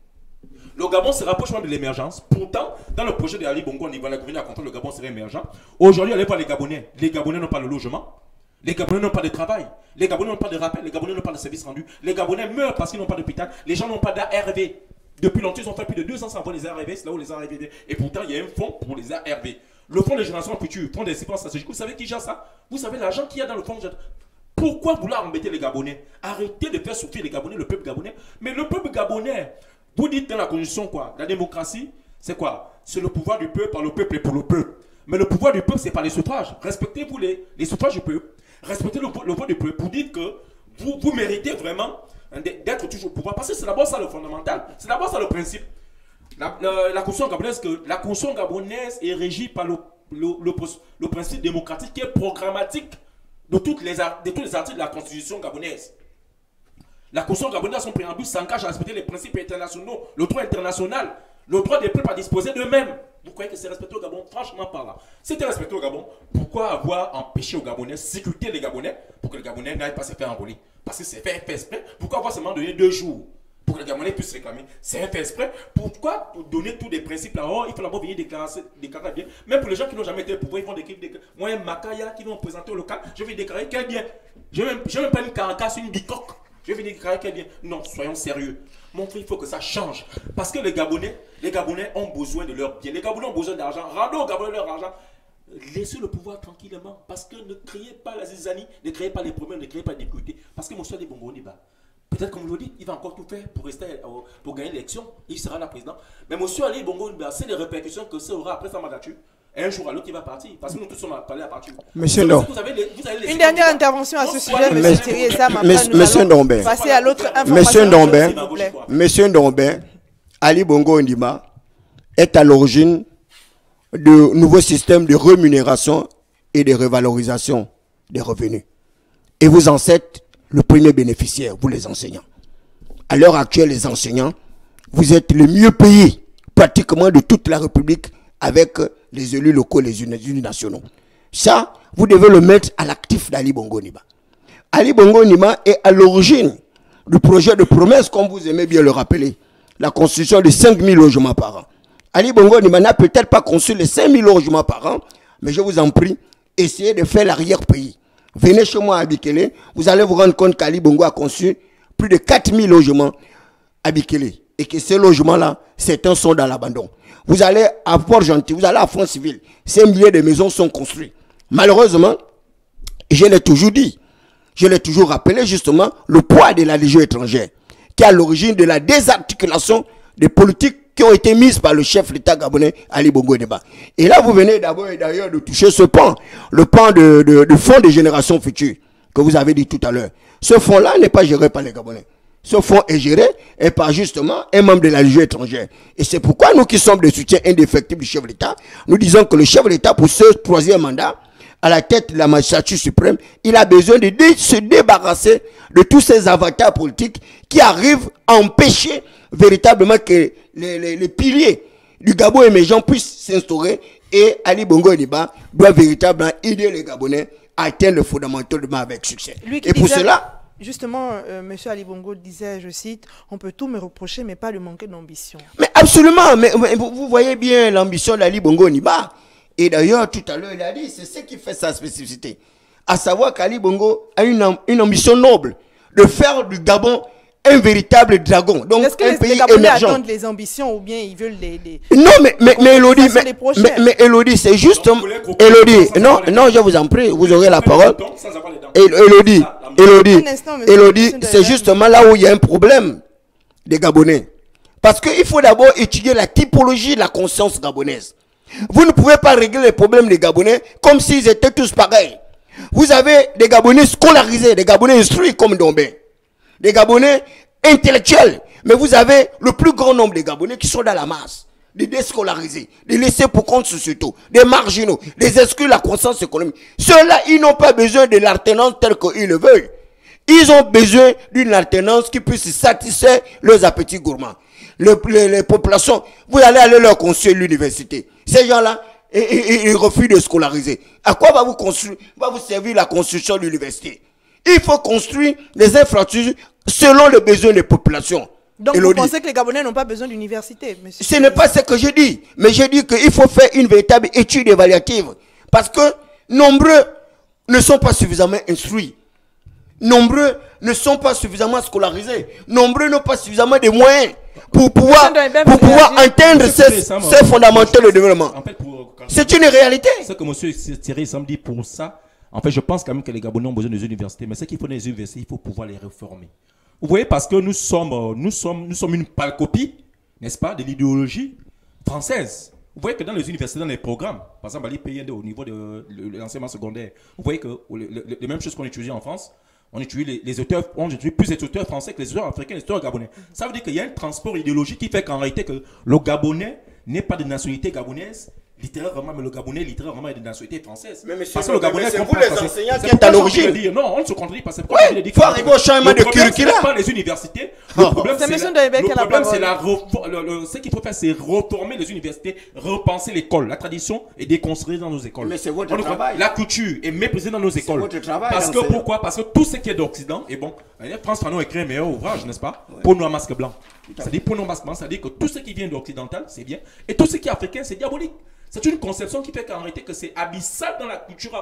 Le Gabon se rapproche de l'émergence. Pourtant, dans le projet de Ali Bongo, on va la gouverner à contre le Gabon serait émergent. Aujourd'hui, allez voir les Gabonais. Les Gabonais n'ont pas de logement. Les Gabonais n'ont pas de travail. Les Gabonais n'ont pas de rappel. Les Gabonais n'ont pas de service rendu. Les Gabonais meurent parce qu'ils n'ont pas d'hôpital. Les gens n'ont pas d'ARV. Depuis longtemps, ils ont fait plus de 200 ans pour les ARV. C'est là où les ARV. Et pourtant, il y a un fonds pour les ARV. Le fonds de génération future, fonds des stratégiques. Vous savez qui gère ça? Vous savez l'argent qu'il y a dans le fonds pourquoi vouloir embêter les Gabonais? Arrêtez de faire souffrir les Gabonais, le peuple gabonais. Mais le peuple gabonais, vous dites dans la constitution quoi? La démocratie, c'est quoi? C'est le pouvoir du peuple par le peuple et pour le peuple. Mais le pouvoir du peuple, c'est pas les suffrages. Respectez-vous les, les suffrages du peuple. Respectez le, le vote du peuple. Vous dites que vous, vous méritez vraiment d'être toujours au pouvoir. Parce que c'est d'abord ça le fondamental. C'est d'abord ça le principe. La, la, Constitution gabonaise, la Constitution gabonaise est régie par le principe démocratique qui est programmatique de, toutes les, tous les articles de la Constitution gabonaise. La Constitution gabonaise, son préambule, s'engage à respecter les principes internationaux, le droit international, le droit des peuples à disposer d'eux-mêmes. Vous croyez que c'est respecté au Gabon? Franchement par là. C'était respecté au Gabon, pourquoi avoir empêché aux Gabonais, sécurité les Gabonais, pour que les Gabonais n'aillent pas se faire envoler Parce que c'est fait, fait exprès. Pourquoi avoir seulement donné deux jours? Pour que les Gabonais puissent réclamer C'est fait exprès. Pourquoi pour donner tous les principes là? Oh, Il faut d'abord venir déclarer, déclarer bien. Même pour les gens qui n'ont jamais été au pouvoir, ils vont déclarer. Moi, un Makaya qui vont présenter au local, je vais déclarer quel bien. Je ne vais même pas une caracasse, une bicoque. Je vais déclarer quel bien. Non, soyons sérieux. Mon frère, il faut que ça change. Parce que les Gabonais, les Gabonais ont besoin de leur bien. Les Gabonais ont besoin d'argent. Rendez aux Gabonais leur argent. Laissez le pouvoir tranquillement. Parce que ne créez pas la zizanie, ne créez pas les problèmes, ne créez pas les difficultés. Parce que mon soeur des bonbons bas. Peut-être comme vous le dites, il va encore tout faire pour rester pour gagner l'élection. Il sera là président. Mais monsieur Ali Bongo c'est les répercussions que ça aura après sa mandature. un jour à l'autre, il va partir. Parce que nous tous sommes appelés à partir. Monsieur non. Une dernière intervention à ce sujet, monsieur Thierry et Sam. Monsieur. Passer à l'autre Monsieur Ndombe. Monsieur Ndombe, Ali Bongo Ndima est à l'origine de nouveaux systèmes de rémunération et de revalorisation des revenus. Et vous en êtes le premier bénéficiaire, vous les enseignants. À l'heure actuelle, les enseignants, vous êtes le mieux payé pratiquement de toute la République avec les élus locaux, les unis nationaux. Ça, vous devez le mettre à l'actif d'Ali Bongo Nima. Ali Bongo Nima est à l'origine du projet de promesse, comme vous aimez bien le rappeler, la construction de 5000 logements par an. Ali Bongo Nima n'a peut-être pas construit les 5000 logements par an, mais je vous en prie, essayez de faire l'arrière-pays. Venez chez moi à Bikele, vous allez vous rendre compte qu'Ali Bongo a conçu plus de 4000 logements à Bikele. Et que ces logements-là, certains sont dans l'abandon. Vous allez à Port-Gentil, vous allez à France-Civile. Ces milliers de maisons sont construites. Malheureusement, je l'ai toujours dit, je l'ai toujours rappelé justement, le poids de la Légion étrangère, qui est à l'origine de la désarticulation des politiques qui ont été mises par le chef de l'État gabonais Ali Bongo Neba. Et là, vous venez d'abord et d'ailleurs de toucher ce pan, le pan de, de, fonds des générations futures, que vous avez dit tout à l'heure. Ce fonds-là n'est pas géré par les Gabonais. Ce fonds est géré et par justement un membre de la Légion étrangère. Et c'est pourquoi nous qui sommes des soutiens indéfectibles du chef de l'État, nous disons que le chef de l'État, pour ce troisième mandat, à la tête de la magistrature suprême, il a besoin de se débarrasser de tous ces avatars politiques qui arrivent à empêcher véritablement que les, piliers du Gabon émergent puissent s'instaurer et Ali Bongo Eniba doit véritablement aider les Gabonais à atteindre le fondamentalement avec succès. et pour cela... Justement, euh, M. Ali Bongo disait, je cite, on peut tout me reprocher, mais pas le manquer d'ambition. Mais absolument, mais, vous, voyez bien l'ambition d'Ali Bongo Niba. Et d'ailleurs, tout à l'heure, il a dit, c'est ce qui fait sa spécificité. À savoir qu'Ali Bongo a une, une ambition noble de faire du Gabon un véritable dragon. Donc, Est-ce que un les, pays les émergent. attendent les ambitions ou bien ils veulent les. Non, mais, mais, mais Elodie, mais, mais, Elodie, c'est juste. Elodie, non, non, je vous en prie, vous aurez la parole. Elodie, Elodie, Elodie, c'est justement là où il y a un problème des Gabonais. Parce qu'il faut d'abord étudier la typologie de la conscience gabonaise. Vous ne pouvez pas régler les problèmes des Gabonais comme s'ils étaient tous pareils. Vous avez des Gabonais scolarisés, des Gabonais instruits comme Dombé des Gabonais intellectuels. Mais vous avez le plus grand nombre de Gabonais qui sont dans la masse. Des déscolarisés, des laissés pour compte sociétaux, des marginaux, des exclus de la croissance économique. Ceux-là, ils n'ont pas besoin de l'alternance telle qu'ils le veulent. Ils ont besoin d'une alternance qui puisse satisfaire leurs appétits gourmands. les, populations, vous allez aller leur construire l'université. Ces gens-là, ils, refusent de scolariser. À quoi va vous construire, va vous servir la construction de l'université? Il faut construire les infrastructures selon les besoins des populations. Donc vous pensez que les Gabonais n'ont pas besoin d'université Ce n'est pas ce que je dis. Mais je dis qu'il faut faire une véritable étude évaluative. Parce que nombreux ne sont pas suffisamment instruits. Nombreux ne sont pas suffisamment scolarisés. Nombreux n'ont pas suffisamment de moyens pour pouvoir, pour pouvoir atteindre ces, ces fondamentaux de développement. C'est une réalité. Ce que M. Thierry semble dire pour ça, en fait, je pense quand même que les Gabonais ont besoin des universités, mais ce qu'il faut des universités, il faut pouvoir les réformer. Vous voyez, parce que nous sommes, euh, nous sommes, nous sommes une pâle copie, n'est-ce pas, de l'idéologie française. Vous voyez que dans les universités, dans les programmes, par exemple à l'IPN au niveau de l'enseignement secondaire, vous voyez que les mêmes choses qu'on étudie en France, on utilise les, auteurs, on utilise plus les auteurs français que les auteurs africains, les auteurs gabonais. Ça veut dire qu'il y a un transport idéologique qui fait qu'en réalité le Gabonais n'est pas de nationalité gabonaise, littéralement, mais le Gabonais littéralement est de nationalité française. Mais monsieur, parce que le Gabonais c'est vous les enseignants c'est qui êtes à l'origine. dire, Non, on ne se contredit pas. C'est pourquoi Ouais, dire faut que- arriver au changement le de problème, curricula. c'est pas les universités. Le problème, C'est la- la la ce qu'il faut faire, c'est reformer les universités, repenser l'école, la tradition et déconstruire dans nos écoles. Mais c'est votre travail. La culture est méprisée dans nos écoles. votre travail, Parce que pourquoi? Parce que tout ce qui est d'Occident, et bon, France Fanon écrit un meilleur ouvrage, n'est-ce pas? Pour nous, un masque blanc. C'est-à-dire, que tout ce qui vient d'occidental, c'est bien, et tout ce qui est africain, c'est diabolique. C'est une conception qui fait qu'en réalité, que c'est abyssal dans la culture,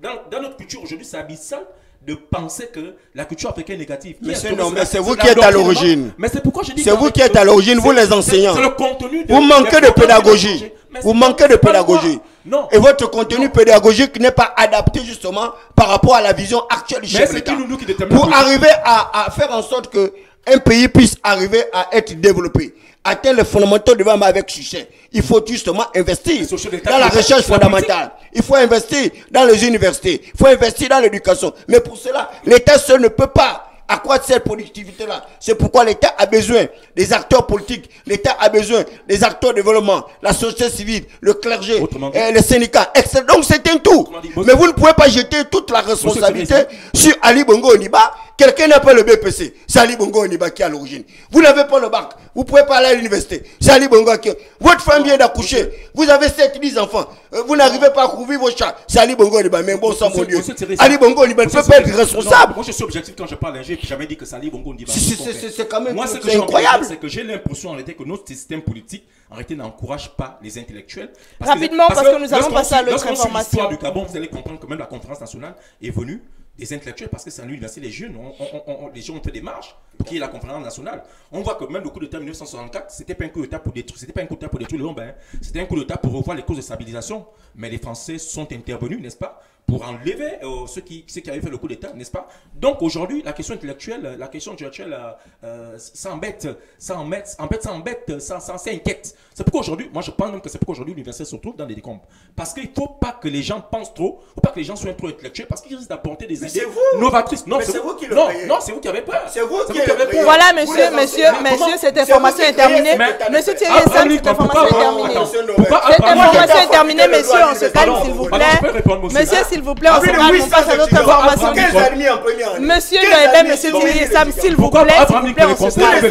dans, dans notre culture aujourd'hui, c'est abyssal de penser que la culture africaine est négative. Mais c'est vous qui êtes à l'origine. Mais c'est pourquoi je dis C'est vous qui êtes à l'origine, vous, les enseignants. C'est le contenu de- Vous manquez de pédagogie. Vous manquez de pédagogie. Non. Et votre contenu pédagogique n'est pas adapté justement par rapport à la vision actuelle du Mais chef c'est d'État. qui nous- nous qui détermine Pour arriver à, à faire en sorte que un pays puisse arriver à être développé, atteindre les fondamentaux devant avec succès, il faut justement investir dans la recherche fondamentale. Il faut investir dans les universités. Il faut investir dans l'éducation. Mais pour cela, l'État seul ne peut pas accroître cette productivité-là. C'est pourquoi l'État a besoin des acteurs politiques. L'État a besoin des acteurs de développement, la société civile, le clergé, dit- euh, les syndicats, etc. Donc c'est un tout. Dit, Mais vous ne pouvez pas jeter toute la responsabilité sur Ali Bongo Oniba. Quelqu'un n'a pas le BPC. C'est Ali Bongo Oniba qui est à l'origine. Vous n'avez pas le bac. Vous pouvez pas aller à l'université. C'est Ali Bongo qui Votre femme vient d'accoucher. Vous avez 7, 10 enfants. Euh, Vous n'arrivez pas à couvrir vos chats. C'est Ali Bongo Oniba. Mais bon sang, mon Dieu. monsieur Thérèse, Ali Bongo Oniba ne peut pas être responsable. non, moi, je suis objectif quand je parle. J'ai jamais dit que Sali Bongo Ndiba. C'est- quand même Moi, ce que incroyable. c'est que j'ai l'impression en réalité que notre système politique en réalité n'encourage pas les intellectuels. Rapidement, parce que nous allons passer à l'autre information. du Gabon, vous allez comprendre que même la conférence nationale est venue des intellectuels parce que c'est à l'université les jeunes, on- les gens ont fait des marches pour qu'il y ait la conférence nationale. On voit que même le coup d'État 1964, c'était pas un coup d'État pour détruire, c'était pas un coup d'État pour détruire le Lombain, c'était un coup d'État pour revoir les causes de stabilisation. Mais les Français sont intervenus, n'est-ce pas, pour enlever euh, ceux qui ceux qui avaient fait le coup d'État, n'est-ce pas? Donc aujourd'hui, la question intellectuelle, la question intellectuelle, euh, euh, ça embête, ça embête, embête, ça embête, ça, ça, ça inquiète. C'est pourquoi aujourd'hui, moi je pense même que c'est pourquoi aujourd'hui l'université se retrouve dans des décombres. Parce qu'il faut pas que les gens pensent trop, faut pas que les gens soient trop intellectuels, parce qu'ils risquent d'apporter des idées c'est vous. novatrices. Non, c'est vous qui le non, non, c'est vous qui avez peur. C'est vous qui avez peur. Voilà, Vous monsieur, monsieur, monsieur, cette information vous est qui terminée. Monsieur. Thierry cette information est terminée. Cette information est terminée, messieurs. On se calme, s'il vous plaît. monsieur. Monsieur, s'il vous plaît, on se calme. On 800 passe à l'autre étudiants. information. Abraham 15 admis en première année. Monsieur 15 Noël, admis monsieur Thierry Sam, s'il vous plaît, s'il vous plaît, on se calme.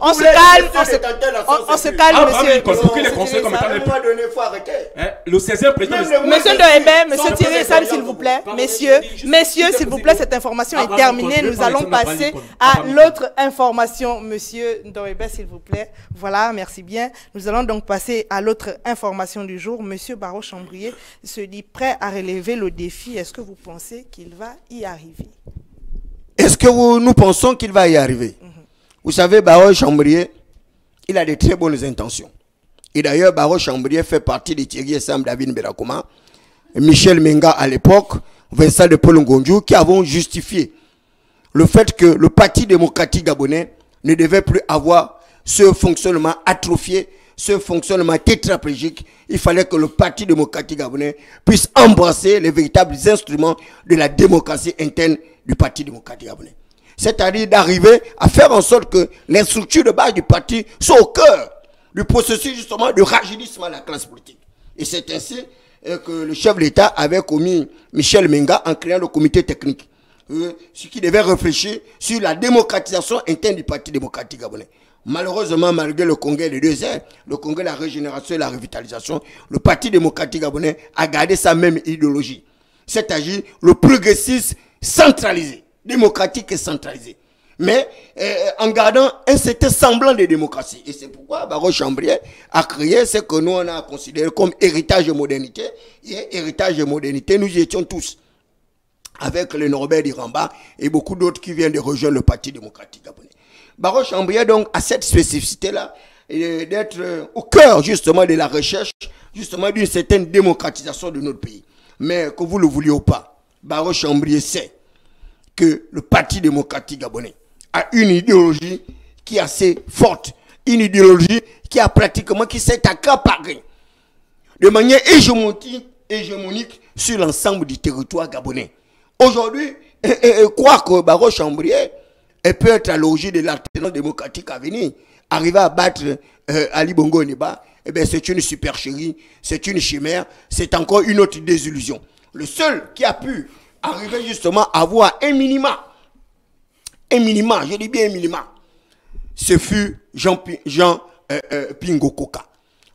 On se calme, on se- à on- se calme, monsieur. Comme étant le un moment donné, il faut arrêter. Hein, le 16e président Monsieur suis Monsieur Thierry Sam, s'il vous plaît, messieurs, messieurs, s'il vous plaît, cette information est terminée. Nous allons passer à l'autre information, Monsieur Ndoyebe, s'il vous plaît. Voilà, merci bien. Nous allons donc passer à l'autre information du jour. Monsieur Barreau Chambrier se dit prêt à relever le défi. Est-ce que vous pensez qu'il va y arriver Est-ce que vous- nous pensons qu'il va y arriver Vous savez, Barreau Chambrier, il a de très bonnes intentions. Et d'ailleurs, Barreau Chambrier fait partie de Thierry et Sam David Berakoma, Michel Menga à l'époque, Vincent de Paul Ngonju, qui avons justifié le fait que le Parti démocratique gabonais ne devait plus avoir ce fonctionnement atrophié, ce fonctionnement tétraplégique. Il fallait que le Parti démocratique gabonais puisse embrasser les véritables instruments de la démocratie interne du Parti démocratique gabonais. C'est-à-dire d'arriver à faire en sorte que les structures de base du parti soient au cœur du processus justement de rajeunissement de la classe politique. Et c'est ainsi euh, que le chef de l'État avait commis Michel Menga en créant le comité technique euh, ce qui devait réfléchir sur la démocratisation interne du Parti démocratique gabonais. Malheureusement, malgré le congrès de deux heures, le congrès de la régénération et la revitalisation, le Parti démocratique gabonais a gardé sa même idéologie. C'est-à-dire le progressisme centralisé, démocratique et centralisé. Mais euh, en gardant un certain semblant de démocratie. Et c'est pourquoi Barreau Chambrier a créé ce que nous on a considéré comme héritage de modernité. Et héritage de modernité, nous y étions tous avec le Norbert Iramba et beaucoup d'autres qui viennent de rejoindre le Parti démocratique gabonais. Barreau Chambrier donc a cette spécificité-là d'être euh, au cœur justement de la recherche, justement d'une certaine démocratisation de notre pays. Mais que vous le vouliez ou pas, Barreau Chambrier sait que le Parti démocratique gabonais a une idéologie qui est assez forte, une idéologie qui a pratiquement, qui s'est accaparée de manière hégémonique, sur l'ensemble du territoire gabonais. Aujourd'hui, et, croire que Baro Chambrier peut être à l'origine de l'alternance démocratique à venir, arriver à battre euh, Ali Bongo Neba, eh bien c'est une supercherie, c'est une chimère, c'est encore une autre désillusion. Le seul qui a pu arriver justement à avoir un minima, un minima, je dis bien un minima, ce fut Jean, Jean euh, euh.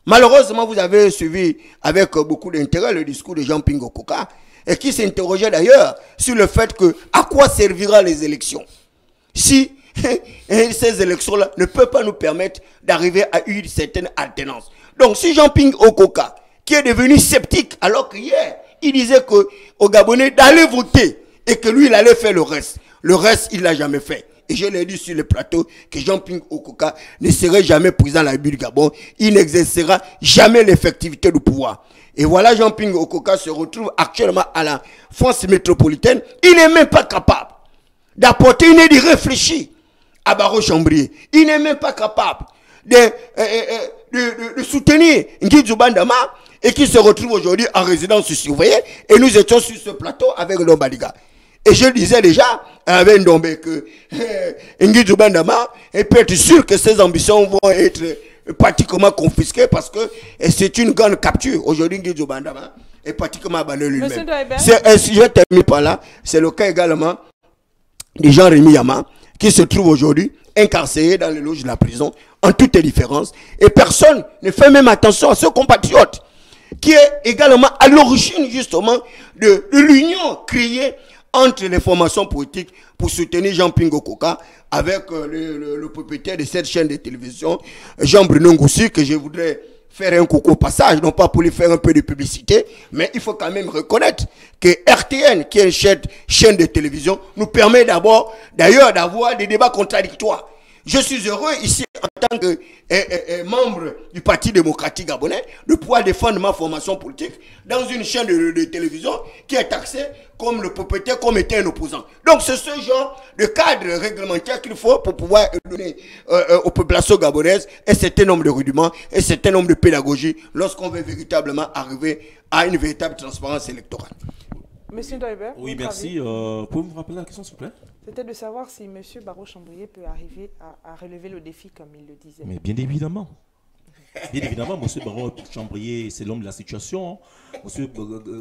Malheureusement, vous avez suivi avec beaucoup d'intérêt le discours de Jean Pingo Koka, et qui s'interrogeait d'ailleurs sur le fait que à quoi servira les élections si ces élections-là ne peuvent pas nous permettre d'arriver à une certaine alternance. Donc si Jean Ping Okoka, qui est devenu sceptique alors qu'hier, il disait que aux Gabonais d'aller voter et que lui, il allait faire le reste. Le reste, il l'a jamais fait. Et je l'ai dit sur le plateau que Jean-Ping Okoka ne serait jamais président de la République du Gabon. Il n'exercera jamais l'effectivité du pouvoir. Et voilà, Jean-Ping Okoka se retrouve actuellement à la France métropolitaine. Il n'est même pas capable d'apporter une aide réfléchie à Baro Chambrier. Il n'est même pas capable de, euh, euh, euh, de, soutenir Ngidou Bandama et qui se retrouve aujourd'hui en résidence surveillée. Et nous étions sur ce plateau avec Lombadiga. Et je disais déjà avec Ndombe que Ngidou Bandama peut être sûr que ses ambitions vont être pratiquement confisquées parce que c'est une grande capture. Aujourd'hui, Ngidou Bandama est pratiquement abandonné lui-même. Je termine par là. C'est le cas également de Jean-Rémy Yama, qui se trouve aujourd'hui incarcéré dans les loges de la prison, en toute différence. Et personne ne fait même attention à ce compatriote, qui est également à l'origine, justement, de, l'union créée entre les formations politiques pour soutenir Jean-Pingo Koka avec euh, le, propriétaire de cette chaîne de télévision, Jean-Bruno Ngoussi, que je voudrais faire un coucou au passage, non pas pour lui faire un peu de publicité, mais il faut quand même reconnaître que RTN, qui est une chaîne, de télévision, nous permet d'abord, d'ailleurs, d'avoir des débats contradictoires. Je suis heureux ici en tant que eh, eh, eh, membre du Parti démocratique gabonais de pouvoir défendre ma formation politique dans une chaîne de, télévision qui est taxée comme le propriétaire, comme étant un opposant. Donc c'est ce genre de cadre réglementaire qu'il faut pour pouvoir donner euh, euh, aux populations gabonaises un certain nombre de rudiments, un certain nombre de pédagogie lorsqu'on veut véritablement arriver à une véritable transparence électorale. Monsieur Doiber Oui, merci. Euh, pouvez-vous me rappeler la question, s'il vous plaît? C'était de savoir si Monsieur Barreau-Chambrier peut arriver à, relever le défi comme il le disait. Mais bien évidemment. Bien évidemment, M. Barreau-Chambrier, c'est l'homme de la situation. M.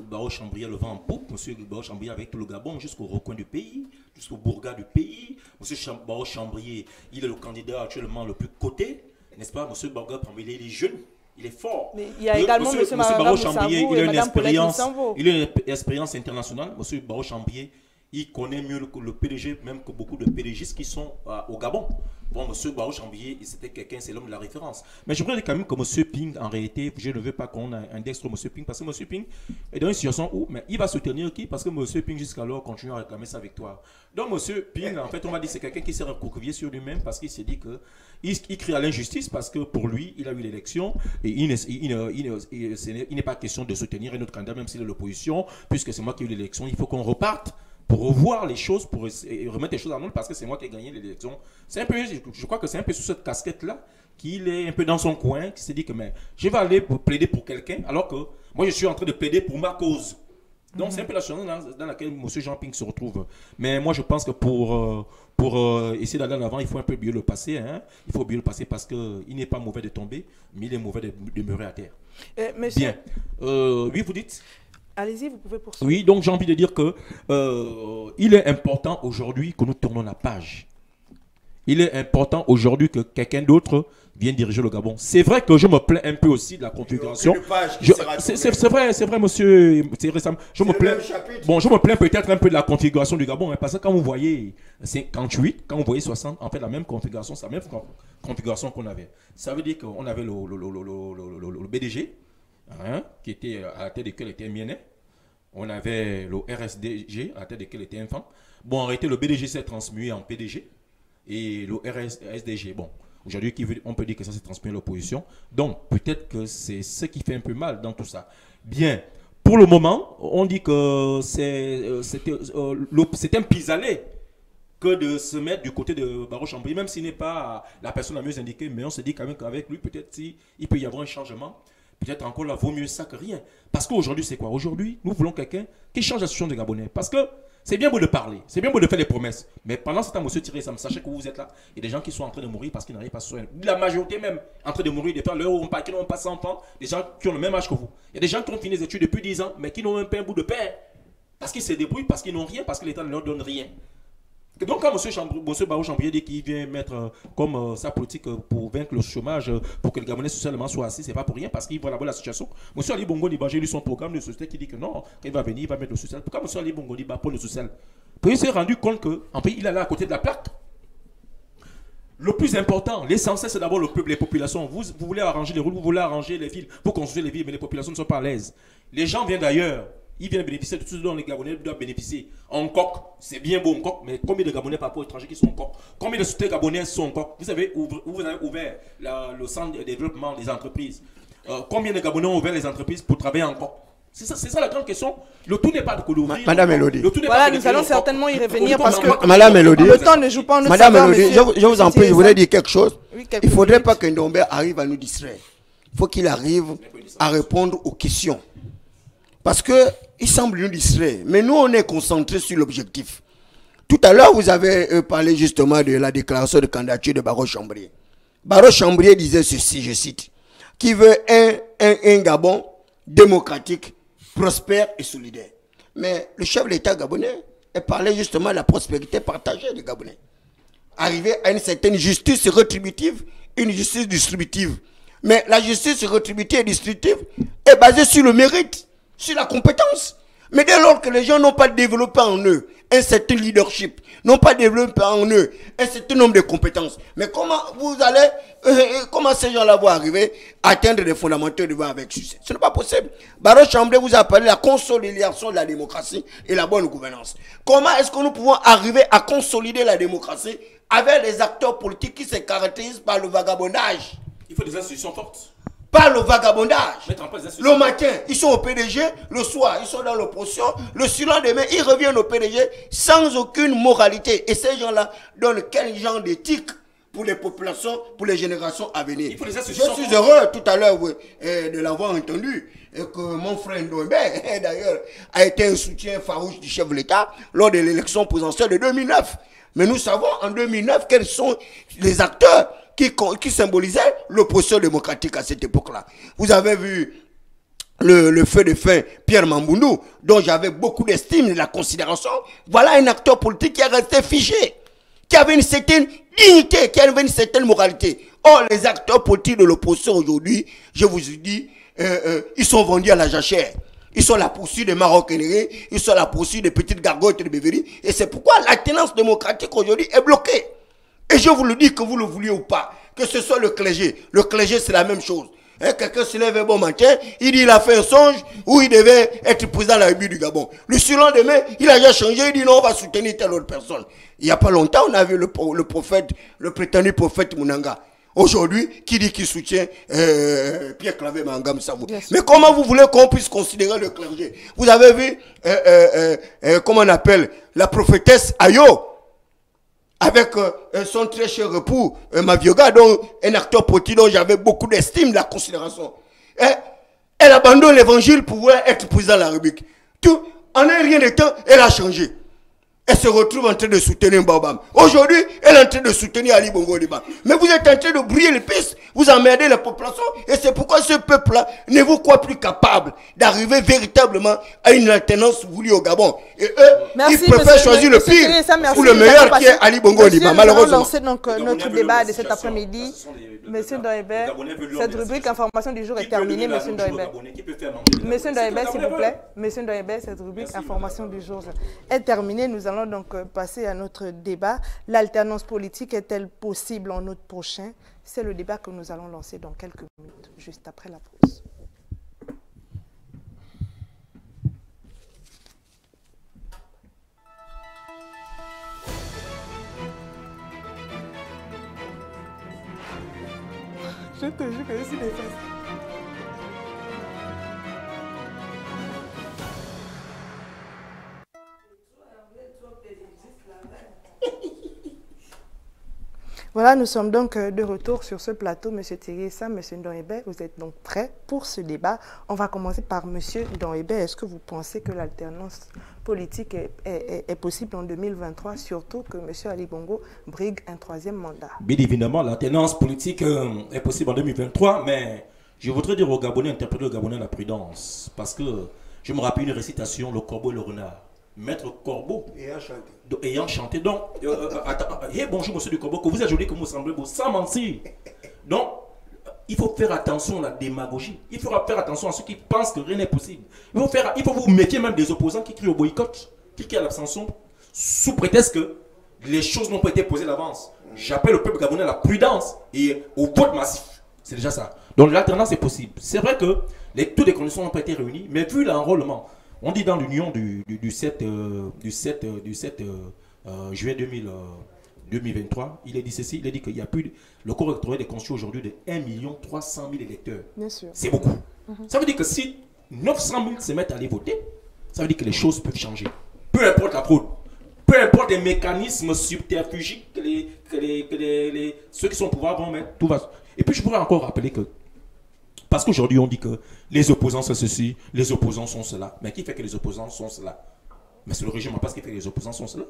Barreau-Chambrier, le vent en poupe. M. Barreau-Chambrier avec tout le Gabon jusqu'au recoin du pays, jusqu'au bourga du pays. M. Barreau-Chambrier, il est le candidat actuellement le plus coté, n'est-ce pas? M. Barreau-Chambrier, il est jeune. Il est fort. Mais il y a également M. Barreau Chambrier, il a une expérience, il a une expérience internationale. M. Barreau Chambrier, il connaît mieux le, PDG, même que beaucoup de PDGistes qui sont euh, au Gabon. Bon, M. Barreau Chambrier, c'était quelqu'un, c'est l'homme de la référence. Mais je voudrais quand même que M. Ping, en réalité, je ne veux pas qu'on indexe M. Ping, parce que M. Ping est dans une situation où mais il va soutenir qui? Parce que M. Ping, jusqu'alors, continue à réclamer sa victoire. Donc, M. Ping, en fait, on va dire c'est quelqu'un qui s'est recroquevillé sur lui-même parce qu'il s'est dit que il, crie à l'injustice parce que pour lui, il a eu l'élection et il, n'est pas question de soutenir un autre candidat, même s'il est l'opposition, puisque c'est moi qui ai eu l'élection. Il faut qu'on reparte pour revoir les choses, pour remettre les choses en ordre parce que c'est moi qui ai gagné l'élection. C'est un peu, je crois que c'est un peu sous cette casquette-là qu'il est un peu dans son coin, qui s'est dit que mais, je vais aller plaider pour quelqu'un, alors que moi je suis en train de plaider pour ma cause. Donc c'est un peu la situation dans, laquelle M. Jean Ping se retrouve. Mais moi je pense que pour, euh, pour euh, essayer d'aller en avant, il faut un peu mieux le passer. Hein. Il faut mieux le passer parce qu'il n'est pas mauvais de tomber, mais il est mauvais de demeurer à terre. Euh, Bien. oui, vous dites? Allez-y, vous pouvez poursuivre. Oui, donc j'ai envie de dire que il est important aujourd'hui que nous tournons la page. Il est important aujourd'hui que quelqu'un d'autre vienne diriger le Gabon. C'est vrai que je me plains un peu aussi de la configuration. C'est vrai, c'est vrai, monsieur. Je me plains. Bon, je me plains peut-être un peu de la configuration du Gabon, hein, parce que quand vous voyez 58, quand vous voyez 60, en fait, la même configuration, c'est la même configuration qu'on avait. Ça veut dire qu'on avait le, le, BDG, hein, qui était à la tête duquel était Mienet. On avait le RSDG, à la tête duquel était Enfant. Bon, en réalité, le BDG s'est transmué en PDG et le RSDG. Bon, aujourd'hui, on peut dire que ça s'est transmis à l'opposition. Donc, peut-être que c'est ce qui fait un peu mal dans tout ça. Bien. Pour le moment, on dit que c'est euh, euh, un pis-aller que de se mettre du côté de Baro Chambry, même s'il n'est pas la personne la mieux indiquée, mais on se dit quand même qu'avec lui, peut-être si, il peut y avoir un changement. Peut-être encore là, vaut mieux ça que rien. Parce qu'aujourd'hui, c'est quoi? Aujourd'hui, nous voulons quelqu'un qui change la situation des Gabonais. Parce que C'est bien beau de parler, c'est bien beau de faire des promesses. Mais pendant ce temps, monsieur Thierry sachez que vous êtes là. Il y a des gens qui sont en train de mourir parce qu'ils n'arrivent pas à se soigner. La majorité même en train de mourir, des gens qui n'ont pas 100 ans, des gens qui ont le même âge que vous. Il y a des gens qui ont fini les études depuis 10 ans, mais qui n'ont même pas un bout de pain. Parce qu'ils se débrouillent, parce qu'ils n'ont rien, parce que l'État ne leur donne rien. Donc quand M. Barou Chambrier dit qu'il vient mettre euh, comme euh, sa politique euh, pour vaincre le chômage, pour que le Gabonais socialement soit assis, c'est pas pour rien, parce qu'il voit la situation. M. Ali Bongo j'ai lu son programme de société qui dit que non, il va venir, il va mettre le social. Pourquoi M. Ali Bongo va pour le social Puis il s'est rendu compte qu'en pays, il là à côté de la plaque. Le plus important, l'essentiel, c'est d'abord le peuple, les populations. Vous, vous voulez arranger les routes, vous voulez arranger les villes pour construire les villes, mais les populations ne sont pas à l'aise. Les gens viennent d'ailleurs. Ils viennent bénéficier de tout ce dont les Gabonais doivent bénéficier. En coq, c'est bien beau en coq, mais combien de Gabonais par rapport aux étrangers qui sont en coq? Combien de sociétés gabonaises sont en coq? Vous avez ouvert, vous avez ouvert le centre de développement des entreprises. Euh, combien de Gabonais ont ouvert les entreprises pour travailler en coq? C'est ça, ça, la grande question. Le tout n'est pas de l'ouvrir. Madame Elodie. Voilà, nous allons certainement y revenir parce que Madame Elodie. le temps ne joue pas en notre Madame Elodie, je, vous en prie, je voulais dire quelque chose. Il ne faudrait pas que Ndombe arrive à nous distraire. Il faut qu'il arrive à répondre aux questions. Parce qu'il semble nous distraire. Mais nous, on est concentrés sur l'objectif. Tout à l'heure, vous avez euh, parlé justement de la déclaration de candidature de Baro Chambrier. Baro Chambrier disait ceci, je cite, qui veut un, un, Gabon démocratique, prospère et solidaire. Mais le chef de l'État gabonais parlait justement de la prospérité partagée des Gabonais. Arriver à une certaine justice retributive, une justice distributive. Mais la justice retributive et distributive est basée sur le mérite sur la compétence. Mais dès lors que les gens n'ont pas développé en eux un certain leadership, n'ont pas développé en eux un certain nombre de compétences, mais comment vous allez, euh, euh, comment ces gens-là vont arriver à atteindre les fondamentaux de avec succès? Ce n'est pas possible. Baron Chamblé vous a parlé de la consolidation de la démocratie et la bonne gouvernance. Comment est-ce que nous pouvons arriver à consolider la démocratie avec les acteurs politiques qui se caractérisent par le vagabondage? Il faut des institutions fortes pas le vagabondage. Le matin, ils sont au PDG, le soir, ils sont dans l'opposition, le surlendemain, ils reviennent au PDG sans aucune moralité. Et ces gens-là donnent quel genre d'éthique pour les populations, pour les générations à venir. Je suis heureux tout à l'heure euh, de l'avoir entendu et que mon frère Ndombe, d'ailleurs, a été un soutien farouche du chef de l'État lors de l'élection présidentielle de 2009. Mais nous savons en 2009 quels sont les acteurs qui, qui symbolisait l'opposition démocratique à cette époque-là. Vous avez vu le, feu de fin Pierre Mamboundou, dont j'avais beaucoup d'estime et de la considération. Voilà un acteur politique qui est resté figé, qui avait une certaine dignité, qui avait une certaine moralité. Or, les acteurs politiques de l'opposition aujourd'hui, je vous dis, euh, euh, ils sont vendus à la jachère. Ils sont la poursuite des maroquineries, ils sont la poursuite des petites gargotes de Bévéry. Et c'est pourquoi la tenance démocratique aujourd'hui est bloquée. Et je vous le dis que vous le vouliez ou pas, que ce soit le clergé. Le clergé, c'est la même chose. Hein, quelqu'un se lève un bon matin, il dit il a fait un songe où il devait être président de la République du Gabon. Le surlendemain, il a déjà changé, il dit non, on va soutenir telle autre personne. Il n'y a pas longtemps, on a vu le, prophète, le prétendu prophète Munanga. Aujourd'hui, qui dit qu'il soutient euh, Pierre Clavé Mangam Savou. Mais comment vous voulez qu'on puisse considérer le clergé? Vous avez vu, euh, euh, comment on appelle, la prophétesse Ayo? Avec euh, son très cher époux, euh, Mavioga, un acteur politique dont j'avais beaucoup d'estime, de la considération. Elle abandonne l'évangile pour être président de la République. Tout, en un rien de temps, elle a changé elle se retrouve en train de soutenir Baobam. Aujourd'hui, elle est en train de soutenir Ali Bongo Liba. Mais vous êtes en train de brouiller les pistes, vous emmerdez la population, et c'est pourquoi ce peuple-là ne vous croit plus capable d'arriver véritablement à une alternance voulue au Gabon. Et eux, ils préfèrent choisir le pire ou le meilleur qui est Ali Bongo Liba, malheureusement. lancer donc euh, notre débat de cet après-midi. Monsieur Ndoyebe, cette rubrique information du jour est terminée, Monsieur Ndoyebe. Monsieur Ndoyebe, s'il vous plaît. Monsieur Ndoyebe, cette rubrique information du jour est terminée. Nous allons donc euh, passer à notre débat. L'alternance politique est-elle possible en août prochain? C'est le débat que nous allons lancer dans quelques minutes, juste après la pause. Je te jure que je suis. Voilà, nous sommes donc euh, de retour sur ce plateau. Monsieur Thierry Sam, Monsieur Ndoyebe, vous êtes donc prêts pour ce débat. On va commencer par Monsieur Ndoyebe. Est-ce que vous pensez que l'alternance politique est, est- est possible en 2023, surtout que Monsieur Ali Bongo brigue un troisième mandat? Bien évidemment, l'alternance politique euh, est possible en 2023, mais je voudrais dire aux Gabonais, interpréter aux Gabonais la prudence. Parce que je me rappelle une récitation, le corbeau et le renard. Maître Corbeau, de- ayant chanté. Donc, euh, euh, attends, euh, hey, bonjour monsieur du Corbeau, que vous êtes joli, que vous semblez beau, sans mentir. Donc, il faut faire attention à la démagogie. Il faut faire attention à ceux qui pensent que rien n'est possible. Il faut, faire, il faut vous méfier même des opposants qui crient au boycott, qui crient à l'abstention, sous prétexte que les choses n'ont pas été posées d'avance. J'appelle le peuple gabonais à la prudence et au vote massif. C'est déjà ça. Donc l'alternance est possible. C'est vrai que les, toutes les conditions n'ont pas été réunies, mais vu l'enrôlement, on dit dans l'union du, du, du 7, euh, du 7, euh, du 7 euh, euh, juillet 2000, euh, 2023, il a dit ceci, il a dit qu'il y a plus, de- le corps électoral est constitué aujourd'hui de 1 300 000 électeurs. Bien sûr. C'est beaucoup. Ça veut dire que si 900 000 se mettent à aller voter, ça veut dire que les choses peuvent changer. Peu importe la fraude, peu importe les mécanismes subterfugiques que, les, que, les, que les- les- ceux qui sont au pouvoir vont mettre, tout va. Et puis je pourrais encore rappeler que, parce qu'aujourd'hui on dit que les opposants sont ceci, les opposants sont cela. Mais qui fait que les opposants sont cela? Mais c'est le régime place qui fait que les opposants sont cela.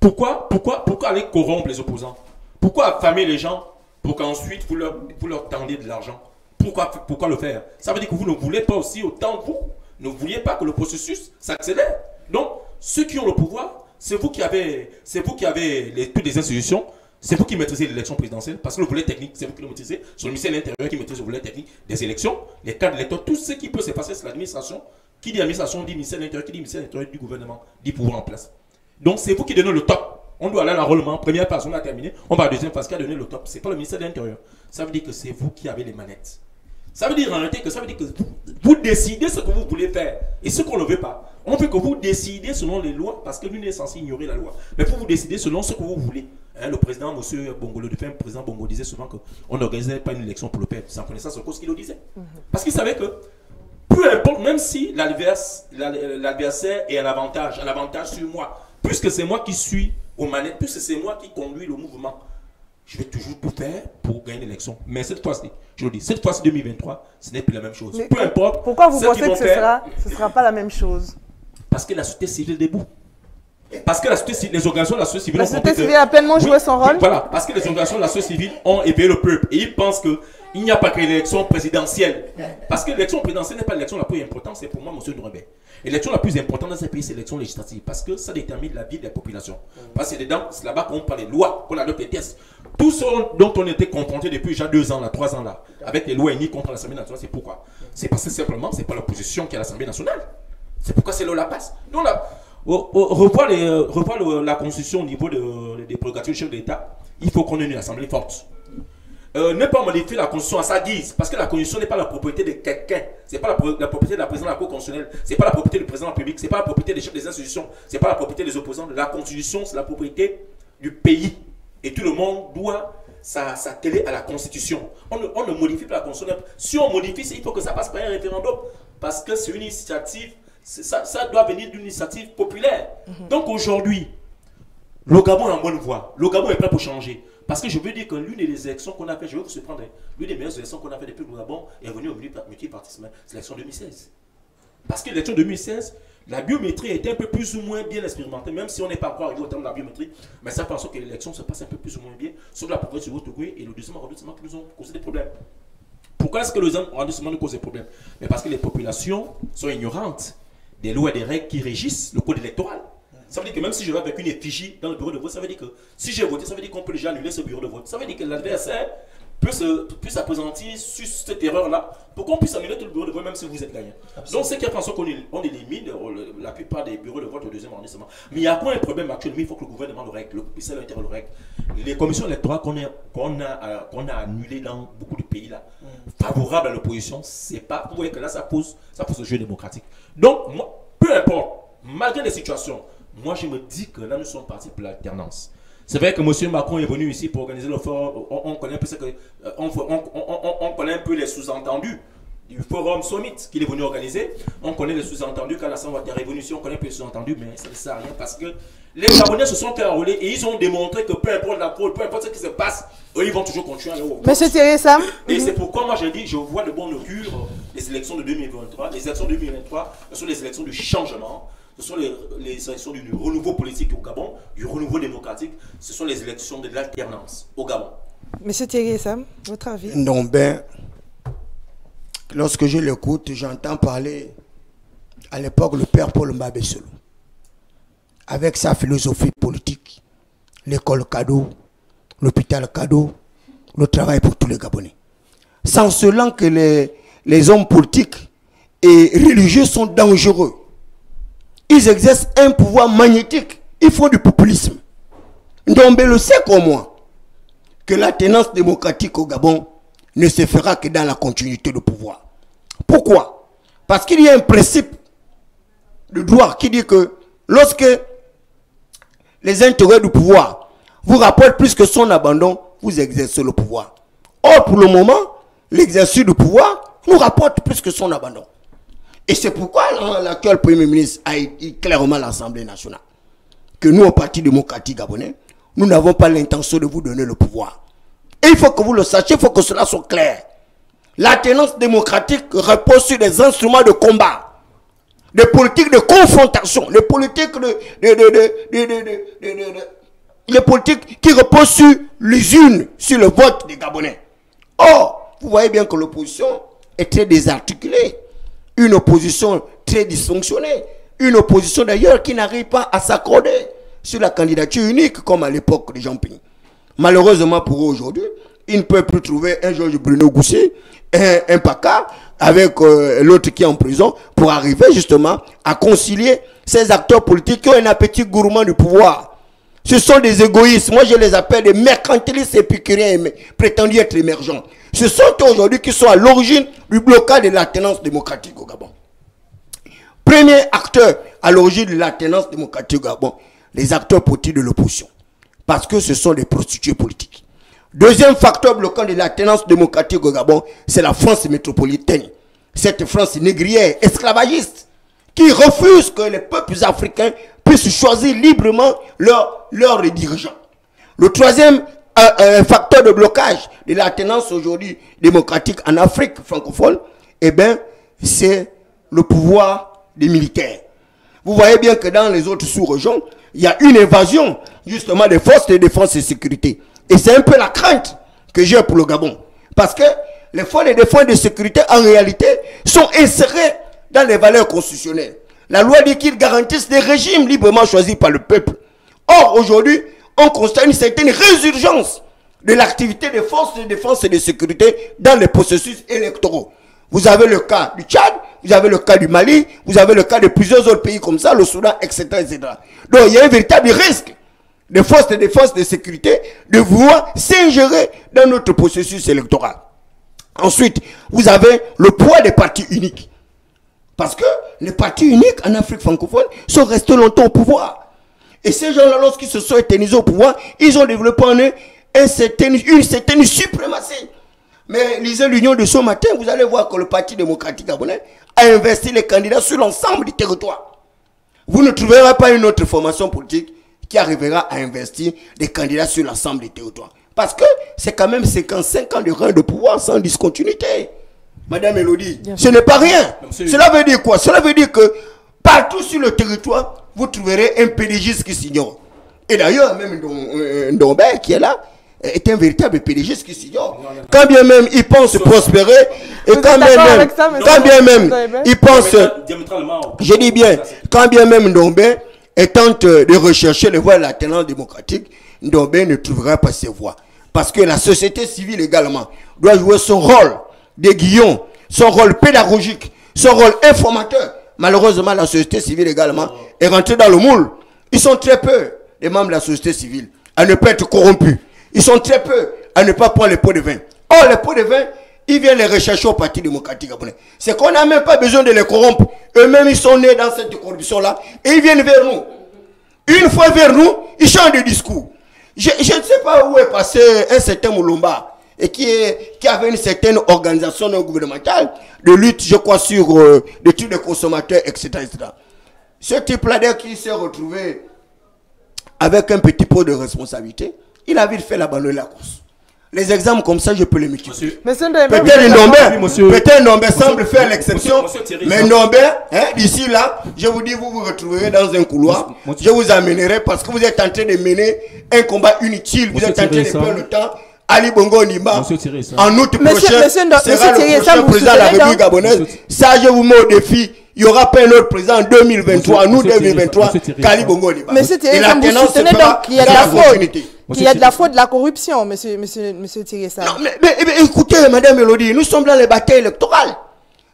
Pourquoi, pourquoi, pourquoi aller corrompre les opposants? Pourquoi affamer les gens pour qu'ensuite vous leur, vous leur tendiez de l'argent? Pourquoi, pourquoi le faire? Ça veut dire que vous ne voulez pas aussi, autant que vous, ne vouliez pas que le processus s'accélère. Donc, ceux qui ont le pouvoir, c'est vous qui avez, vous qui avez les, toutes les institutions, c'est vous qui maîtrisez l'élection présidentielle, parce que le volet technique, c'est vous qui le maîtrisez. C'est le ministère de l'Intérieur qui maîtrise le volet technique des élections, les cadres électeurs, tout ce qui peut se passer, c'est l'administration. Qui dit administration dit ministère de l'Intérieur, qui dit ministère de l'Intérieur du gouvernement, dit pouvoir en place. Donc c'est vous qui donnez le top. On doit aller à l'enrôlement. Première phase, on a terminé. On va à la deuxième phase qui a donné le top. C'est pas le ministère de l'Intérieur. Ça veut dire que c'est vous qui avez les manettes. Ça veut dire en réalité que ça veut dire que vous, vous décidez ce que vous voulez faire et ce qu'on ne veut pas. On veut que vous décidez selon les lois parce que l'une est censée ignorer la loi. Mais pour vous décider selon ce que vous voulez. Hein, le président, M. Bongo, le défunt président Bongo disait souvent qu'on n'organisait pas une élection pour le peuple. Sans connaissance de cause qu'il le disait. Parce qu'il savait que peu importe, même si l'adversaire est à l'avantage, à l'avantage sur moi, puisque c'est moi qui suis aux manettes, puisque c'est moi qui conduis le mouvement, je vais toujours tout faire pour gagner l'élection. Mais cette fois-ci, je le dis, cette fois-ci 2023, ce n'est plus la même chose. Mais Peu importe. Pourquoi vous pensez que ce faire, sera, ce sera pas la même chose? Parce que la société civile est debout. Parce que la société civile- les organisations de la société civile La ont société civile a pleinement joué son rôle Voilà, parce que les organisations de la société civile ont éveillé le peuple et ils pensent que il n'y a pas que l'élection présidentielle. Parce que l'élection présidentielle n'est pas l'élection la plus importante, c'est pour moi, monsieur Nourembe. L'élection la plus importante dans ces pays, c'est l'élection législative. Parce que ça détermine la vie des populations. Parce que c'est dedans, c'est là-bas qu'on parle des lois, qu'on adopte les tests. Tout ce dont on était confronté depuis déjà deux ans, là, trois ans, là, avec les lois unies contre l'Assemblée nationale, c'est pourquoi? C'est parce que simplement, c'est pas l'opposition qui est à l'Assemblée nationale. C'est pourquoi c'est là la passe. Donc là, euh, le- la constitution au niveau de- des prérogatives du chef de l'État, il faut qu'on ait une assemblée forte. Euh, ne pas modifier la constitution à sa guise, parce que la constitution n'est pas la propriété de quelqu'un, c'est pas la, pro- la propriété de la présidente de la Cour constitutionnelle, c'est pas la propriété du président de la République, c'est pas la propriété des chefs des institutions, c'est pas la propriété des opposants. La constitution, c'est la propriété du pays. Et tout le monde doit s'a- s'atteler à la constitution. On ne, modifie pas la constitution. Si on modifie, il faut que ça passe par un référendum, parce que c'est une initiative, ça, doit venir d'une initiative populaire. Donc aujourd'hui, le Gabon est en bonne voie. Le Gabon est prêt pour changer. Parce que je veux dire que l'une des élections qu'on a fait, je vais vous surprendre, hein, l'une des meilleures élections qu'on a fait depuis le Gabon est revenu au multipartisme, c'est l'élection 2016. Parce que l'élection 2016, la biométrie était un peu plus ou moins bien expérimentée, même si on n'est pas encore arrivé au terme de la biométrie, mais ça sorte que l'élection se passe un peu plus ou moins bien, sauf la progrès sur Haute-Goué et le deuxième arrondissement qui nous ont causé des problèmes. Pourquoi est-ce que le deuxième arrondissement nous cause des problèmes? Mais parce que les populations sont ignorantes des lois et des règles qui régissent le code électoral. Ça veut dire que même si je vais avec une effigie dans le bureau de vote, ça veut dire que si j'ai voté, ça veut dire qu'on peut déjà annuler ce bureau de vote. Ça veut dire que l'adversaire peut s'appesantir sur cette erreur-là pour qu'on puisse annuler tout le bureau de vote même si vous êtes gagnant. Donc c'est qu'il y a qu'on él- on élimine la plupart des bureaux de vote au deuxième arrondissement. Mais il y a quoi un problème actuellement? Il faut que le gouvernement le règle, le ministère de le règle. Les commissions électorales qu'on a, qu'on a, euh, qu'on a annulées dans beaucoup favorables à l'opposition, c'est pas. Vous voyez que là ça pose, ça pose le jeu démocratique. Donc moi, peu importe, malgré les situations, moi je me dis que là nous sommes partis pour l'alternance. C'est vrai que M. Macron est venu ici pour organiser le forum. On, on connaît un peu ce que, euh, on, on- on- on- on connaît un peu les sous-entendus du forum Summit qu'il est venu organiser. On connaît les sous-entendus quand la Ouattara est on connaît un peu les sous-entendus, mais ça ne sert à rien parce que Les Gabonais se sont enrôlés et ils ont démontré que peu importe la fraude, peu importe ce qui se passe, eux, ils vont toujours continuer à aller au vote. Monsieur Thierry Sam Et c'est pourquoi moi j'ai dit, je vois de bon augure les élections de 2023. Les élections de 2023, ce sont les élections du changement. Ce sont les, les élections du renouveau politique au Gabon, du renouveau démocratique. Ce sont les élections de l'alternance au Gabon. Monsieur Thierry Sam, votre avis? Non, ben, lorsque je l'écoute, j'entends parler à l'époque le père Paul Mbabesolo, avec sa philosophie politique, l'école cadeau, l'hôpital cadeau, le travail pour tous les Gabonais. Sans cela que les, les hommes politiques et religieux sont dangereux. Ils exercent un pouvoir magnétique. Il faut du populisme. Ndombe le sait comme moi que la tenance démocratique au Gabon ne se fera que dans la continuité du pouvoir. Pourquoi? Parce qu'il y a un principe de droit qui dit que lorsque les intérêts du pouvoir vous rapportent plus que son abandon, vous exercez le pouvoir. Or, pour le moment, l'exercice du pouvoir nous rapporte plus que son abandon. Et c'est pourquoi l'actuel Premier ministre a dit clairement à l'Assemblée nationale que nous, au Parti démocratique gabonais, nous n'avons pas l'intention de vous donner le pouvoir. Et il faut que vous le sachiez, il faut que cela soit clair. La tenance démocratique repose sur des instruments de combat, des politiques de confrontation, des politiques de, de, de, de, politiques qui reposent sur les unes, sur le vote des Gabonais. Or, vous voyez bien que l'opposition est très désarticulée. Une opposition très dysfonctionnée. Une opposition d'ailleurs qui n'arrive pas à s'accorder sur la candidature unique comme à l'époque de Jean Ping. Malheureusement pour eux aujourd'hui, ils ne peuvent plus trouver un Georges Bruno Gousset, un, PACA, avec euh, l'autre qui est en prison, pour arriver justement à concilier ces acteurs politiques qui ont un appétit gourmand du pouvoir. Ce sont des égoïstes. Moi, je les appelle des mercantilistes épicuriens prétendus être émergents. Ce sont aujourd'hui qui sont à l'origine du blocage de la tenance démocratique au Gabon. Premier acteur à l'origine de la tenance démocratique au Gabon, les acteurs politiques de l'opposition. Parce que ce sont des prostituées politiques. Deuxième facteur bloquant de la tenance démocratique au Gabon, c'est la France métropolitaine. Cette France négrière, esclavagiste, qui refuse que les peuples africains puissent choisir librement leurs leur dirigeants. Le troisième euh, euh, facteur de blocage de la tenance aujourd'hui démocratique en Afrique francophone, eh bien, c'est le pouvoir des militaires. Vous voyez bien que dans les autres sous-régions, il y a une invasion justement des forces de défense et sécurité. Et c'est un peu la crainte que j'ai pour le Gabon. Parce que les forces de défense et de sécurité, en réalité, sont insérées dans les valeurs constitutionnelles. La loi dit qu'ils garantissent des régimes librement choisis par le peuple. Or, aujourd'hui, on constate une certaine résurgence de l'activité des forces de défense et de sécurité dans les processus électoraux. Vous avez le cas du Tchad, vous avez le cas du Mali, vous avez le cas de plusieurs autres pays comme ça, le Soudan, etc. Donc il y a un véritable risque des forces de défense de sécurité de vouloir s'ingérer dans notre processus électoral. Ensuite, vous avez le poids des partis uniques. Parce que les partis uniques en Afrique francophone sont restés longtemps au pouvoir. Et ces gens-là, lorsqu'ils se sont éternisés au pouvoir, ils ont développé en eux une certaine suprématie. Mais lisez l'union de ce matin, vous allez voir que le Parti démocratique gabonais a investi les candidats sur l'ensemble du territoire. Vous ne trouverez pas une autre formation politique qui arrivera à investir des candidats sur l'ensemble du territoire. Parce que c'est quand même 55 ans de règne de pouvoir sans discontinuité. Madame Elodie, ce n'est pas rien. Cela veut dire quoi? Cela veut dire que partout sur le territoire, vous trouverez un PDG qui s'ignore. Et d'ailleurs, même euh, Ndombert qui est là, est un véritable PDG qui s'ignore. Quand bien même il pense prospérer, et quand bien même, ça, quand bien même il pense, je dis bien, quand bien même Ndombé est tente de rechercher les voies de la tenance démocratique, Ndombé ne trouvera pas ses voies. Parce que la société civile également doit jouer son rôle d'aiguillon, son rôle pédagogique, son rôle informateur. Malheureusement, la société civile également est rentrée dans le moule. Ils sont très peu, les membres de la société civile, à ne pas être corrompus. Ils sont très peu à ne pas prendre les pots de vin. Or, les pots de vin, ils viennent les rechercher au Parti démocratique gabonais. C'est qu'on n'a même pas besoin de les corrompre. Eux-mêmes, ils sont nés dans cette corruption-là et ils viennent vers nous. Une fois vers nous, ils changent de discours. Je, ne sais pas où est passé un certain Moulomba et qui, est, qui avait une certaine organisation non gouvernementale de lutte, je crois, sur euh, des trucs de consommateurs, etc. etc. Ce type-là, dès qu'il s'est retrouvé avec un petit pot de responsabilité, il a vite fait l'abandonner la course. Les exemples comme ça, je peux les multiplier. Peut-être monsieur. peut-être Monsieur- semble faire l'exception, monsieur- monsieur Thierry, mais Nombert, hein, d'ici là, je vous dis, vous vous retrouverez dans un couloir, Monsieur- monsieur- je vous amènerai parce que vous êtes en train de mener un combat inutile, vous Monsieur êtes en train de perdre le temps. Ali Bongo ça- en août Monsieur- prochain, monsieur sera monsieur le prochain président de la République gabonaise. Monsieur- Ça, je vous mets au défi. Il n'y aura pas un autre président en 2023, en Monsieur- août monsieur Thierry, 2023, monsieur Thierry, qu'Ali ça- Bongo Onimba. Monsieur Thierry, vous soutenez donc qu'il y a de la fraude. Qu'il y a de la fraude, de la corruption, monsieur, monsieur, monsieur Thierry Sam. Non, mais, mais- mais écoutez, Madame Elodie, nous sommes dans les batailles électorales.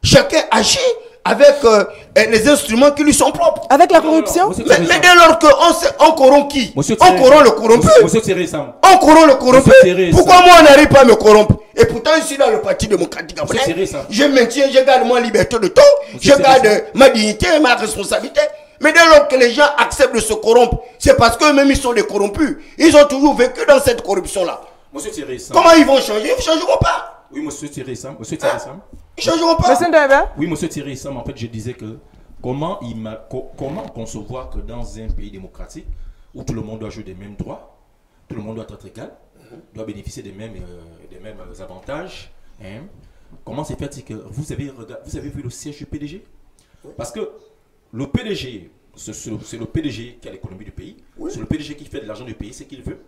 Chacun agit avec euh, les instruments qui lui sont propres. Avec la corruption Mais, mais dès lors qu'on sait- on corrompt qui Monsieur On corrompt le corrompu. Monsieur- Monsieur Thierry Sam. On corrompt le corrompu. Pourquoi moi on n'arrive pas à me corrompre? Et pourtant, je suis dans le parti démocratique Je maintiens, je garde ma liberté de ton, Monsieur je garde ma dignité et ma responsabilité. Mais dès lors que les gens acceptent de se corrompre, c'est parce qu'eux-mêmes ils sont des corrompus. Ils ont toujours vécu dans cette corruption-là. Monsieur Thierry Sam. Comment ils vont changer? Ils ne changeront pas. Oui, monsieur Thierry Sam. Monsieur Thierry Sam. Ils ne changeront pas. Monsieur Oui, monsieur Thierry Sam, en fait, je disais que comment, il m'a- co- comment concevoir que dans un pays démocratique où tout le monde doit jouer des mêmes droits, tout le monde doit être égal, doit bénéficier des mêmes, euh, des mêmes euh, avantages, hein, comment c'est fait que vous avez, regard- vous avez vu le siège du PDG Parce que le PDG, c'est le, PDG qui a l'économie du pays, Oui. c'est le PDG qui fait de l'argent du pays, c'est qu'il veut.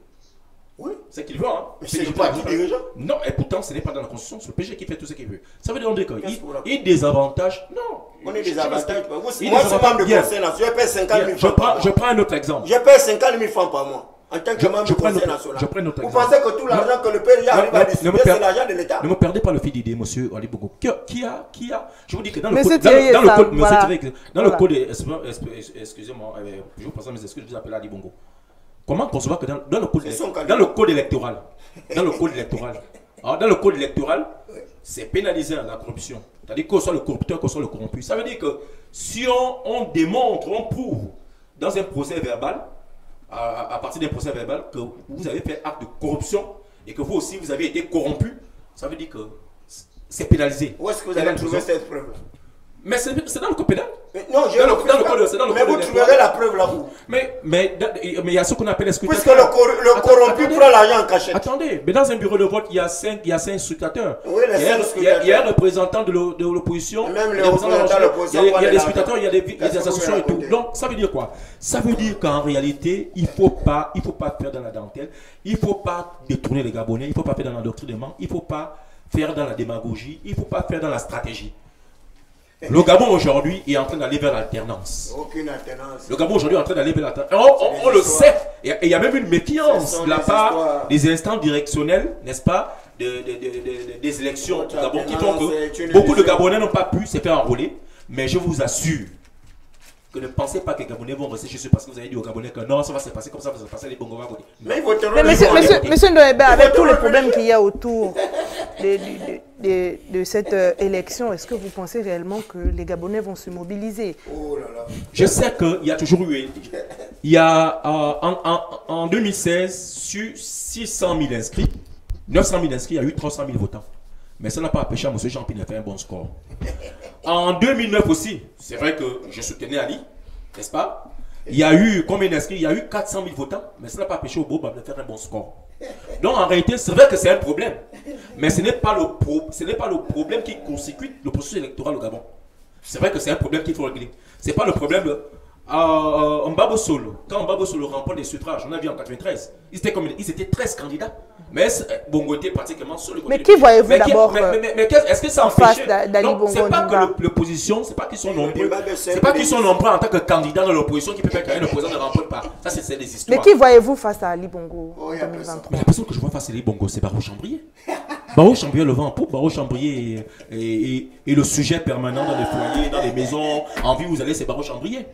Oui. C'est qu'il veut, hein. Mais C'est qu'il pas du dirigeant. Non, et pourtant, ce n'est pas dans la Constitution. C'est le PG qui fait tout ce qu'il veut. Ça veut dire qu'il vous racontez? il désavantage. Non. On est m'explique. Moi, je membre de conseil. Je paie 50 000 Bien. Je francs je prends un autre exemple. Je paie 50 000 francs par mois. En tant que Je- membre je du prends conseil notre- national. je prends notre Vous exemple. pensez que tout l'argent que le PDG arrive à distribuer, c'est l'argent de l'État Ne me perdez pas le fil d'idée, monsieur Ali Bogo. Qui, qui a, qui a, je vous dis que dans le code, dans le- code, monsieur dans Voilà. le code, excusez-moi, euh, je vous passe mes excuses, je vous appelle Ali Bongo. Comment concevoir que dans, dans le code, dans le code électoral, dans le code électoral, alors dans le code électoral, c'est pénalisé la corruption. C'est-à-dire qu'on soit le corrupteur, qu'on soit le corrompu. Ça veut dire que si on, on démontre, on prouve dans un procès verbal, à, à partir d'un procès verbal, que vous avez fait acte de corruption et que vous aussi vous avez été corrompu, ça veut dire que c'est pénalisé. Où est-ce que vous trouver le- cette preuve? Mais c'est dans le code pénal. Non, je Dans le- dans le pas. code- c'est dans le Mais code vous trouverez la preuve là où Mais mais mais il y a ce qu'on appelle Puisque scrutateur. le, cor- le Attends, corrompu attendez. prend l'argent en cachette. Attendez, mais dans un bureau de vote, il y a cinq, il y a cinq scrutateurs. Oui, les il, y a, cinq il y a- il y a un représentant de l'o- de l'opposition. Même les représentants de l'opposition Il y a, il y a prennent des scrutateurs, il y a des, associations et tout. Donc, ça veut dire quoi? Ça veut dire qu'en réalité, il ne faut, pas, il faut pas faire dans la dentelle, il ne faut pas détourner les Gabonais, il ne faut pas faire dans l'endoctrinement, il ne faut pas faire dans la démagogie, il ne faut pas faire dans la stratégie. Le Gabon aujourd'hui est en train d'aller vers l'alternance. Aucune alternance. Le Gabon aujourd'hui est en train d'aller vers la On, on- on le sait. Et il y a même une Ce méfiance de la part histoires. des instants directionnels, n'est-ce pas, de- de- de- de- de- des élections Gabon qui font que beaucoup de. Gabonais n'ont pas pu se faire enrôler. Mais je vous assure que ne pensez pas que les Gabonais vont rester chez eux parce que vous avez dit aux Gabonais que non, ça va se passer comme ça, ça va se passer les Bongo va voter. Mais Mais monsieur, monsieur, monsieur avec tous les le problèmes qu'il y a autour de, de- cette euh, élection, est-ce que vous pensez réellement que les Gabonais vont se mobiliser? Oh là là. Je sais qu'il y a toujours eu. Il y a euh, en, en- en 2016, sur 600 000 inscrits, 900 000 inscrits, il y a eu 300 000 votants. Mais ça n'a pas empêché à M. Jean-Pierre de faire un bon score. En 2009 aussi, c'est vrai que je soutenais Ali, n'est-ce pas? Il y a eu combien d'inscrits? Il y a eu 400 000 votants, mais ça n'a pas empêché au Bob de faire un bon score. Donc en réalité, c'est vrai que c'est un problème. Mais ce n'est pas, le ce n'est problème qui constitue le processus électoral au Gabon. C'est vrai que c'est un problème qu'il faut régler. C'est pas le problème de. Euh, Mbabo Solo, quand Mbabo Solo remporte des suffrages, on a vu en 93, ils étaient, comme, ils étaient 13 candidats. Mais c'est- Bongo était pratiquement sur le côté Mais qui voyez-vous d'abord, mais- euh, mais- mais- Est-ce que ça d'Ali Non, Bongo C'est pas que le- l'opposition, c'est pas qu'ils sont nombreux. C'est pas qu'ils sont nombreux en tant que candidats dans l'opposition qui peut faire qu'un opposant ne remporte pas. Ça, c'est des histoires. Mais qui voyez-vous face à Ali Bongo Oh, en il y a 2023 Mais la personne que je vois face à les Bongo, c'est Barreau Chambrier. Barreau Chambrier, le vent en poupe. Barreau Chambrier est, est- est- est le sujet permanent dans les foyers, dans les maisons. En vie, vous allez, c'est Barreau Chambrier.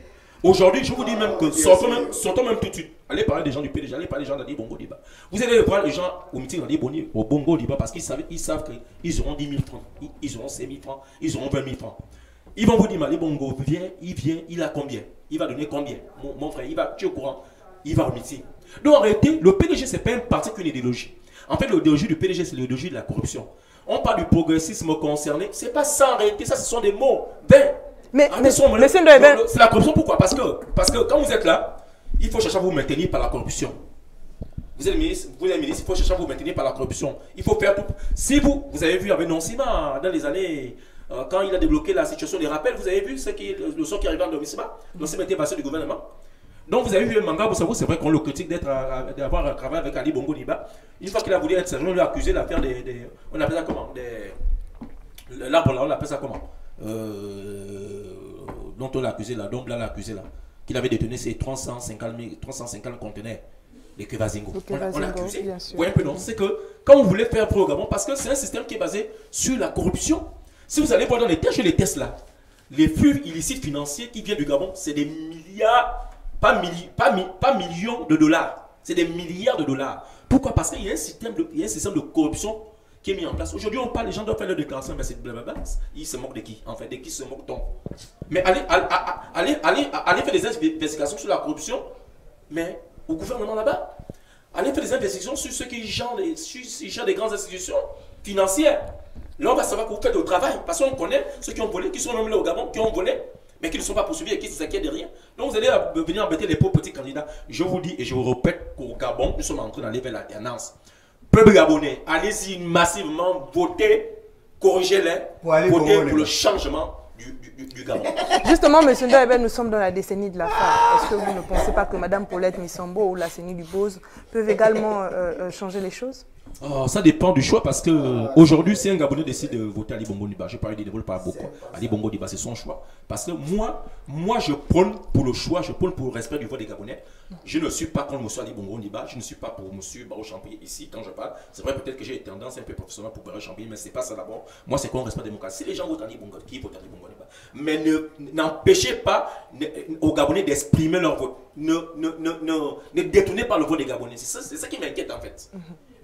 Aujourd'hui, je vous dis même que, sortons même, sortons même tout de suite. Allez parler des gens du PDG, allez parler des gens d'Ali Bongo Diba. Vous allez voir les gens au meeting d'Ali Bongo, au Bongo Diba parce qu'ils savent, ils savent qu'ils auront 10 000 francs, ils, auront 5 000 francs, ils auront 20 000 francs. Ils vont vous dire, mais Ali Bongo vient, il vient, il a combien? Il va donner combien? Mon, mon frère, il va, tu es au courant? Il va au meeting. Donc en réalité, le PDG, c'est pas un parti qu'une idéologie. En fait, l'idéologie du PDG, c'est l'idéologie de la corruption. On parle du progressisme concerné, c'est pas ça en réalité, ça ce sont des mots vains. Mais- Ah, mais- sont- mais c'est la corruption, pourquoi? Parce que, parce que quand vous êtes là, il faut chercher à vous maintenir par la corruption. Vous êtes ministre, vous êtes ministre, il faut chercher à vous maintenir par la corruption. Il faut faire tout. Si vous, vous avez vu avec Nonsima dans les années, euh, quand il a débloqué la situation des rappels, vous avez vu ce qui, le, le son qui arrivait en Nonsima Nonsima était passé du gouvernement. Donc vous avez vu Manga Boussabou, c'est vrai qu'on le critique d'être, d'avoir travaillé avec Ali Bongo Niba. Une fois qu'il a voulu être sergent, on lui a accusé d'affaire des, des, On appelle ça comment? Des, L'arbre là, on appelle ça comment? Euh, Dont on l'a accusé là, donc là l'a accusé là. Qu'il avait détenu ces 350, 000, 350 conteneurs. Les Kevazingo. On l'a- accusé. Vous voyez un peu, non? C'est que quand on voulait faire pro au Gabon, parce que c'est un système qui est basé sur la corruption. Si vous allez voir dans les tests, les tests là, les flux illicites financiers qui viennent du Gabon, c'est des milliards, pas, milli- pas, mi- pas millions de dollars. C'est des milliards de dollars. Pourquoi? Parce qu'il y, y a un système de corruption qui est mis en place. Aujourd'hui, on parle, les gens doivent faire leur déclaration, mais c'est blablabla. Ils se moquent de qui En fait, de qui se moquent-on Mais allez, allez, allez, allez, faire des investigations sur la corruption, mais au gouvernement là-bas. Allez faire des investigations sur ceux qui gèrent les, sur, des grandes institutions financières. Là, on va savoir que vous faites au travail. Parce qu'on connaît ceux qui ont volé, qui sont nommés au Gabon, qui ont volé, mais qui ne sont pas poursuivis et qui s'inquiètent de rien. Donc, vous allez euh, venir embêter les pauvres petits candidats. Je vous dis et je vous répète qu'au Gabon, nous sommes en train d'aller vers l'alternance. Peuple gabonais, allez-y massivement, votez, corrigez-les, Pour aller votez pour le changement du, du- Gabon. Justement, M. Ndaïbel, nous sommes dans la décennie de la femme. Est-ce que vous ne pensez pas que Mme Paulette Missambo ou la CENI du Bose peuvent également euh, euh, changer les choses? Oh, ça dépend du choix parce que euh, aujourd'hui, si un Gabonais décide de voter Ali Bongo Niba, je parle de dévoile pas beaucoup. Ali Bongo Niba, c'est son choix. Parce que moi, moi, je prône pour le choix, je prône pour le respect du vote des Gabonais. Je ne suis pas contre M. Ali Bongo Niba, je ne suis pas pour M. Barreau Champigny ici quand je parle. C'est vrai peut-être que j'ai tendance un peu professionnelle pour Barreau Champigny, mais c'est pas ça d'abord. Moi, c'est qu'on respecte la démocratie. Si les gens votent Ali Bongo, qui vote Ali Bongo Niba Mais ne- n'empêchez pas ne- aux Gabonais d'exprimer leur vote. Ne, ne, ne, ne, ne détournez pas le vote des Gabonais. C'est ça, c'est ça qui m'inquiète en fait.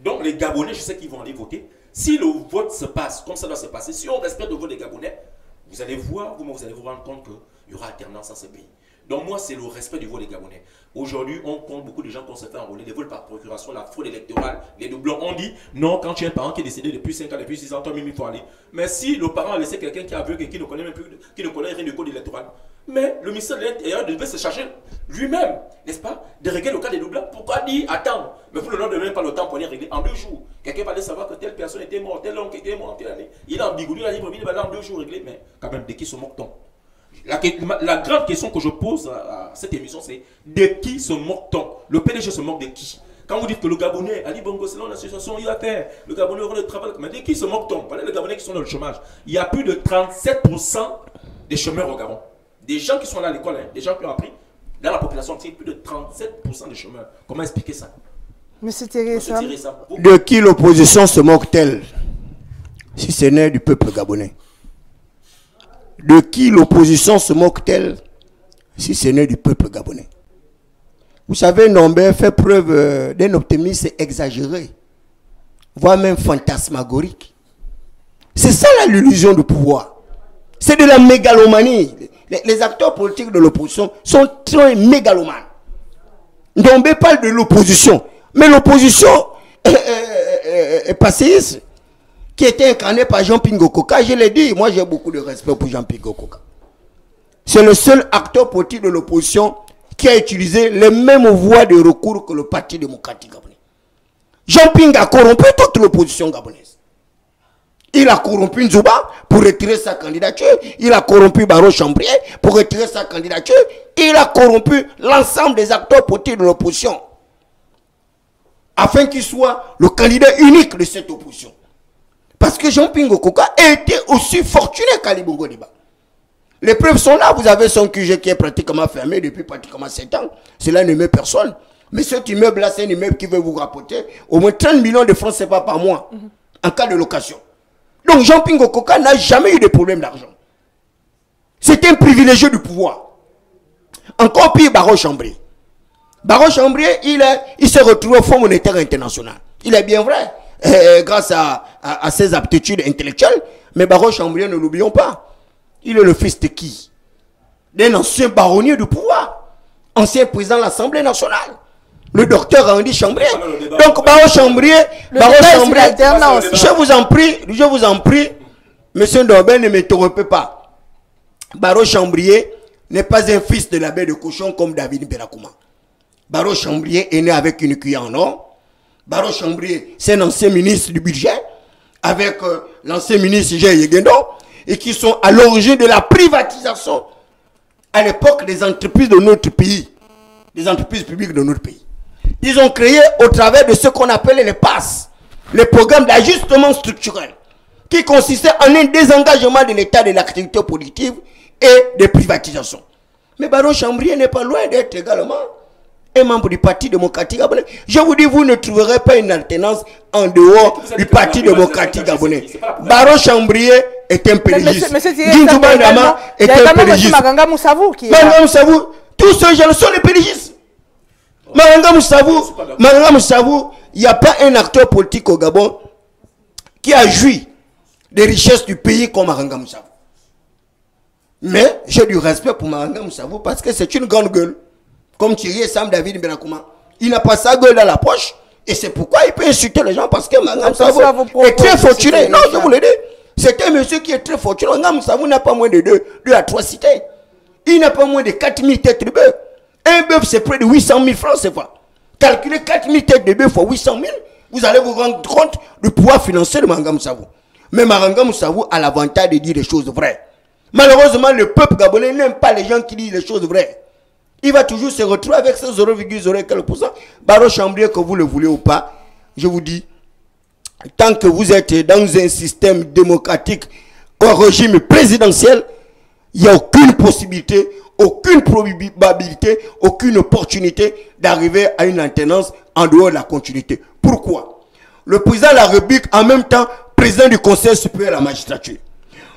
Donc les Gabonais, je sais qu'ils vont aller voter. Si le vote se passe comme ça doit se passer, si on respecte le vote des Gabonais, vous allez voir, vous, vous allez vous rendre compte qu'il y aura alternance dans ce pays. Donc moi, c'est le respect du vote des Gabonais. Aujourd'hui, on compte beaucoup de gens qui se fait enrôler, les vols par procuration, la fraude électorale, les doublons. On dit, non, quand tu as un parent qui est décédé depuis 5 ans, depuis 6 ans, toi-même, il faut aller. Mais si le parent a laissé quelqu'un qui est aveugle et qui ne connaît même plus, qui ne connaît rien du code électoral, mais le ministère de l'Intérieur devait se charger lui-même, n'est-ce pas, de régler le cas des doublons. Pourquoi dire attendre Mais leur donnez même pas le temps pour les régler en deux jours. Quelqu'un va aller savoir que telle personne était morte, tel oncle était mort, telle année. Il a ambigoulu, il a dit, il va en deux jours régler. Mais quand même, de qui se moque-t-on la, la grande question que je pose à, à cette émission, c'est de qui se moque-t-on? Le PDG se moque de qui? Quand vous dites que le Gabonais, Ali Bongo, selon l'association, il a fait, le Gabonais aura le travail, mais de qui se moque-t-on? Voilà les Gabonais qui sont dans le chômage. Il y a plus de 37% des chômeurs au Gabon. Des gens qui sont là à l'école, hein, des gens qui ont appris, dans la population, c'est plus de 37% des chômeurs. Comment expliquer ça? Monsieur vous- De qui l'opposition se moque-t-elle? Si ce n'est du peuple gabonais. De qui l'opposition se moque-t-elle si ce n'est du peuple gabonais? Vous savez, Nombert fait preuve euh, d'un optimisme exagéré, voire même fantasmagorique. C'est ça l'illusion du pouvoir. C'est de la mégalomanie. Les, acteurs politiques de l'opposition sont très mégalomanes. Ndombe parle de l'opposition. Mais l'opposition est, est- qui était incarnée par Jean Pingo Koka. Je l'ai dit, moi j'ai beaucoup de respect pour Jean Pingo Koka. C'est le seul acteur politique de l'opposition qui a utilisé les mêmes voies de recours que le Parti démocratique gabonais. Jean Ping a corrompu toute l'opposition gabonaise. Il a corrompu Nzouba pour retirer sa candidature. Il a corrompu Baro Chambrier pour retirer sa candidature. Il a corrompu l'ensemble des acteurs politiques de l'opposition. Afin qu'il soit le candidat unique de cette opposition. Parce que Jean-Pierre Koka était aussi fortuné qu'Ali Bongo Diba. Les preuves sont là. Vous avez son QG qui est pratiquement fermé depuis pratiquement 7 ans. Cela ne met personne. Mais cet immeuble-là, c'est un immeuble qui veut vous rapporter au moins 30 millions de francs CFA par mois en cas de location. Donc Jean-Pierre Koka n'a jamais eu de problème d'argent. C'est un privilégié du pouvoir. Encore pire, Baron Chambrier. Baron Chambrier, il, est- il s'est retrouvé au Fonds monétaire international. Il est bien vrai, euh, grâce à, à- à ses aptitudes intellectuelles. Mais Baron Chambrier, ne l'oublions pas, il est le fils de qui? D'un ancien baronnier du pouvoir, ancien président de l'Assemblée nationale, le docteur Henri Chambrier. Débat. Donc Baron Chambrier, sur Chambrier, je vous en prie, je vous en prie, monsieur Nobel, ne m'interrompez pas. Baro Chambrier n'est pas un fils de l'abbé de cochon comme David Berakouma. Baro Chambrier est né avec une cuillère en or. Baro Chambrier, c'est un ancien ministre du budget, avec euh, l'ancien ministre Jean Yegendo, et qui sont à l'origine de la privatisation à l'époque des entreprises de notre pays, des entreprises publiques de notre pays. Ils ont créé au travers de ce qu'on appelait les PASS, les programmes d'ajustement structurel, qui consistaient en un désengagement de l'État de l'activité politique et de privatisation. Mais Baron Chambrier n'est pas loin d'être également un membre du Parti démocratique gabonais. Je vous dis, vous ne trouverez pas une alternance en dehors du Parti démocratique gabonais. Baron Chambrier est un pélégiste. Gintou Bandama est un pélégiste. Maganga Moussavou. Maganga tous ces gens sont les pélégistes. Maganga Moussavou, Maganga Moussavou, il n'y a pas un acteur politique au Gabon qui a joui des richesses du pays comme Maganga Moussavou. Mais j'ai du respect pour Maranga Moussavou parce que c'est une grande gueule. Comme Thierry Sam David Benakouma. Il n'a pas sa gueule dans la poche. Et c'est pourquoi il peut insulter les gens parce que Moussavou propos, est très fortuné. Non, je vous le dis. C'est un monsieur qui est très fortuné. Maranga Moussavou n'a pas moins de deux, deux à trois cités. Il n'a pas moins de 4000 têtes de bœuf. Un bœuf, c'est près de 800 000 francs, c'est pas. Calculez 4000 têtes de bœuf fois 800 000, vous allez vous rendre compte du pouvoir financier de Maranga Moussavou. Mais Maranga Moussavou a l'avantage de dire les choses vraies. Malheureusement, le peuple gabonais n'aime pas les gens qui disent les choses vraies. Il va toujours se retrouver avec ce 0,04%. Baro Chambrier, que vous le voulez ou pas, je vous dis, tant que vous êtes dans un système démocratique, un régime présidentiel, il n'y a aucune possibilité, aucune probabilité, aucune opportunité d'arriver à une alternance en dehors de la continuité. Pourquoi? Le président de la République, en même temps, président du Conseil supérieur de la magistrature.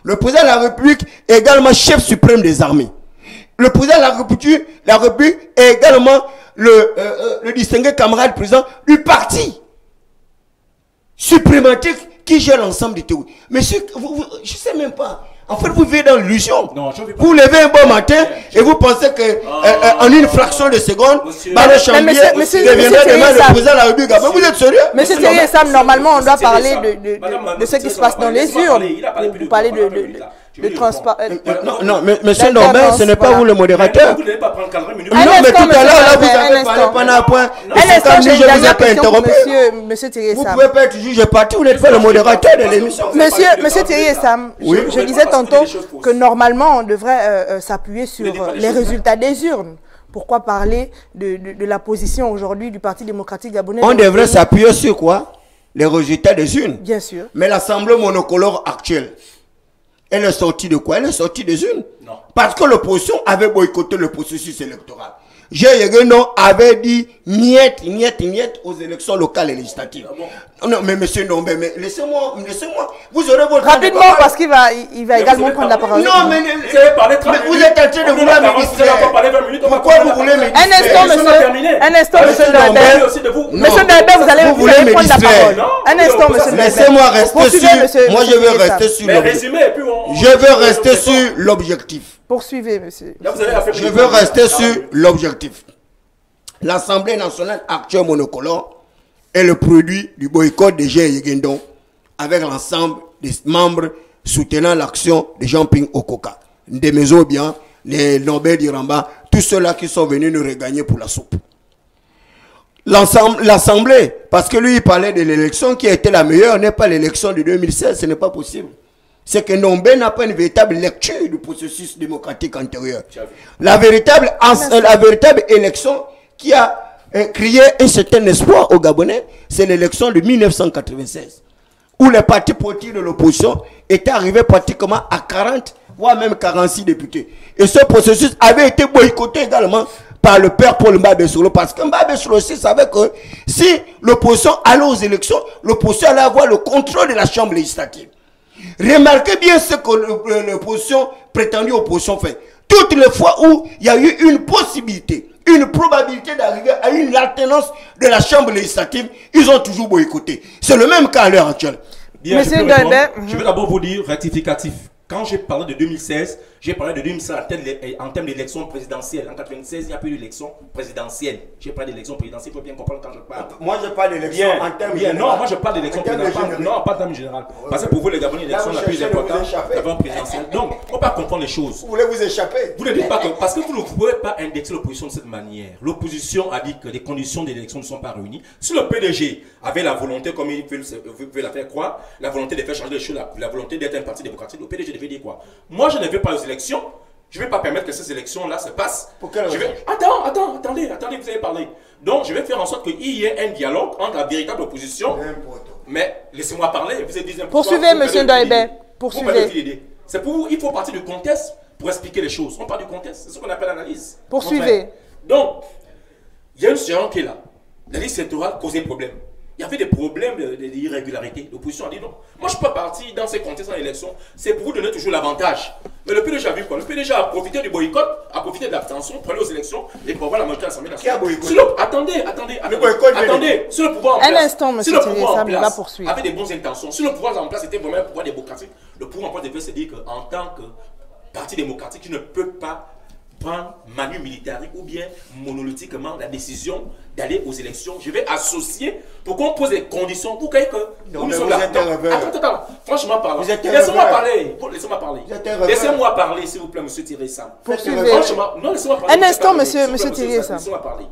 Le président de la République également chef suprême des armées. Le président de la République, la République est également le, euh, euh, le distingué camarade président du parti suprématique qui gère l'ensemble des théories. Monsieur, vous, vous- je ne sais même pas. En fait, vous vivez dans l'illusion. Vous levez un bon matin et vous pensez que euh, euh, en une fraction de seconde, Monsieur- Chambier monsieur- monsieur- deviendra monsieur demain le président de la République. Mais vous êtes sérieux? Monsieur Monsieur Thierry Sam, normalement, on doit Monsieur parler de, de, de, de ce qui Monsieur se passe dans les urnes. Vous parlez de, minutes, transpa- répondre. euh, Non, non, mais monsieur Norbert, ce n'est pas voilà. vous le modérateur. Vous pas prendre cadre minute. Un non, mais tout à l'heure, là, vous avez parlé pendant un point. Et comme je vous ai pas interrompu. monsieur, monsieur Thierry Vous ne Sam. pouvez pas être juge parti, vous n'êtes pas le modérateur de l'émission. Monsieur, monsieur Thierry Sam, je- disais tantôt que normalement on devrait euh, euh, s'appuyer sur euh, les résultats des urnes. Pourquoi parler de, de, de la position aujourd'hui du Parti démocratique gabonais On devrait s'appuyer sur quoi? Les résultats des urnes. Bien sûr. Mais l'Assemblée monocolore actuelle, elle est sortie de quoi? Elle est sortie des urnes? Non. Parce que l'opposition avait boycotté le processus électoral. Yeguenon avait dit niet, niet, niet aux élections locales et législatives. Non, mais monsieur Ndombe, mais laissez-moi, laissez-moi. Vous aurez votre Rapidement, parce qu'il va, il, va Mais également prendre la parole. Non, mais, Vous allez parler 30 mais vous êtes en train de vouloir à me 40, vous allez encore parler 20 minutes, on va Pourquoi vous voulez me parole. Un instant, monsieur. Un instant, Monsieur monsieur vous. Monsieur allez, Vous vous voulez prendre la parole. Un instant, monsieur. Laissez-moi rester sur. moi, je veux rester sur Mais l'objectif. résumé, et puis on. Je veux rester sur l'objectif. Poursuivez, monsieur. Je veux rester sur l'objectif. L'Assemblée nationale actuelle monocolore est le produit du boycott de Jean Yegendon avec l'ensemble des membres soutenant l'action de Jean-Ping Okoka. Des maisons bien, les Nobel d'Iramba, tous ceux-là qui sont venus nous regagner pour la soupe. L'Assemblée, parce que lui il parlait de l'élection qui a été la meilleure, n'est pas l'élection de 2016, ce n'est pas possible. C'est que Nombe n'a pas une véritable lecture du processus démocratique antérieur. La véritable, la véritable élection qui a euh, créé un certain espoir aux Gabonais, c'est l'élection de 1996, où les partis politiques de l'opposition étaient arrivés pratiquement à 40, voire même 46 députés. Et ce processus avait été boycotté également par le père Paul Mbabe Solo, parce que Mbabe Solo aussi savait que si l'opposition allait aux élections, l'opposition allait avoir le contrôle de la Chambre législative. Remarquez bien ce que l'opposition, prétendue opposition fait. Toutes les fois où il y a eu une possibilité, une probabilité d'arriver à une alternance de la Chambre législative, ils ont toujours boycotté. C'est le même cas à l'heure actuelle. Bien, Monsieur je, vais d'abord vous dire rectificatif. Quand j'ai parlé de 2016, J'ai parlé de l'UMSA en termes d'élection présidentielle. En 96, il n'y a plus d'élection présidentielle. J'ai parlé d'élection présidentielle, il faut bien comprendre quand je parle. Moi, je parle d'élection en termes bien. Non, moi je parle d'élection présidentielle. Non, pas en termes général. Parce que pour vous, les Gabonais, l'élection la plus importante, présidentielle. Donc, il ne faut pas comprendre les choses. Vous voulez vous échapper Vous ne dites pas que. Parce que vous ne pouvez pas indexer l'opposition de cette manière. L'opposition a dit que les conditions d'élection ne sont pas réunies. Si le PDG avait la volonté, comme il veut la faire croire, la volonté de faire changer les choses, la, volonté d'être un parti démocratique, le PDG devait dire quoi? Moi, je ne veux pas élections. Je ne vais pas permettre que ces élections-là se passent. Pour quelle raison? Attends, attends, attendez, attendez, vous avez parlé. Donc, je vais faire en sorte qu'il y ait un dialogue entre la véritable opposition. Mais laissez-moi parler. Vous avez dit Poursuivez, monsieur Doibé. Poursuivez. C'est pour vous, il faut partir du contexte pour expliquer les choses. On part du contexte, c'est ce qu'on appelle l'analyse. Poursuivez. Donc, il y a une séance qui est là. La liste électorale causait problème il y avait des problèmes d'irrégularité. L'opposition a dit non. Moi, je ne suis pas parti dans ces contextes en élection. C'est pour vous donner toujours l'avantage. Mais le PDG a vu quoi? Le PDG a profité du boycott, a profité de l'abstention, prenait aux élections et pour avoir la montée à l'Assemblée nationale. Qui a Attendez, attendez. attendez. Si le pouvoir en place. Un instant, monsieur si le pouvoir en place, poursuivre. avait des bonnes intentions, si le pouvoir en place était vraiment un pouvoir démocratique, le pouvoir en place devait se dire qu'en tant que parti démocratique, il ne peut pas prendre manu militaire ou bien monolithiquement la décision d'aller aux élections. Je vais associer pour qu'on pose les conditions pour que nous sommes là. Attends, attends, franchement parlant. Laissez-moi parler. Laissez-moi parler. Laissez-moi parler, s'il vous plaît, monsieur Thierry Sam. Franchement, non, laissez-moi parler. Un instant, monsieur, monsieur Thierry Sam. Laissez-moi parler.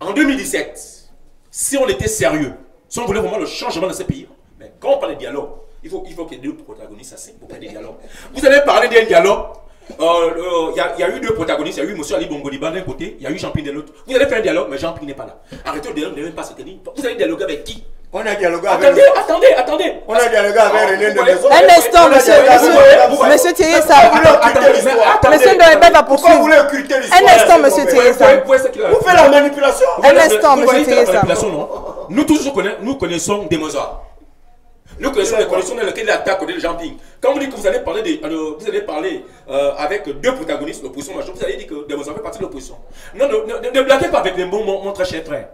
En 2017, si on était sérieux, si on voulait vraiment le changement de ce pays, mais quand on parle de dialogue, il faut, il faut que deux protagonistes s'asseyent pour parler de dialogue. Vous allez parler d'un dialogue il euh, euh, y, y, a eu deux protagonistes. Il y a eu M. Ali Bongoliba d'un côté, il y a eu Jean-Pierre de l'autre. Vous allez faire un dialogue, mais Jean-Pierre n'est pas là. Arrêtez le dialogue, ne même pas se tenir. Vous allez dialoguer avec qui on a dialogué avec. Attendez, attendez, attendez. On a dialogué avec René de Maison. Un instant, monsieur, monsieur, monsieur Thierry. Monsieur va poursuivre. Pourquoi vous voulez occulter l'histoire Un instant, monsieur Thierry. Vous faites la manipulation. Un instant, monsieur Thierry Sam. Nous tous, nous connaissons des Mozart. Nous connaissons les conditions dans lesquelles il attaque les gens Quand vous dites que vous allez parler, de, euh, vous allez parler euh, avec deux protagonistes, l'opposition majoritaire, vous allez dire que vous avez partie de l'opposition. Non, ne, ne, blaguez pas avec les mots, mon, très cher frère.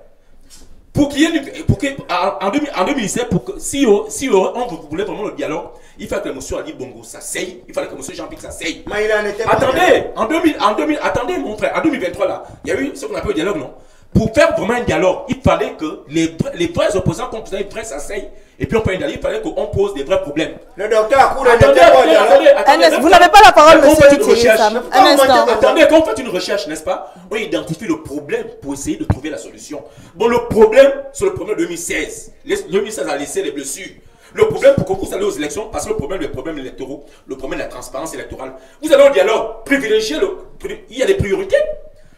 Pour qu'il y ait pour que, en, 2017, pour que, si, si on voulait vraiment le dialogue, il fallait que M. Ali Bongo s'asseye, il fallait que M. Jean-Pierre s'asseye. Mais il en était Attendez, en 2000, en 2000, attendez mon frère, en 2023 là, il y a eu ce qu'on appelle le dialogue, non? Pour faire vraiment un dialogue, il fallait que les, les vrais opposants, vous avez, vrais s'asseyent et puis on peut aller, il fallait qu'on pose des vrais problèmes. Le docteur Akoura attendez, attendez, attendez, attendez, Vous n'avez pas la parole, monsieur Un instant. Attendez, quand on fait une recherche, n'est-ce pas On identifie le problème pour essayer de trouver la solution. Bon, le problème, c'est le problème de 2016. 2016 a laissé les blessures. Le problème pour que vous allez aux élections, parce que le problème, les problèmes électoraux, le problème de la transparence électorale, vous allez au dialogue, privilégier le. Il y a des priorités.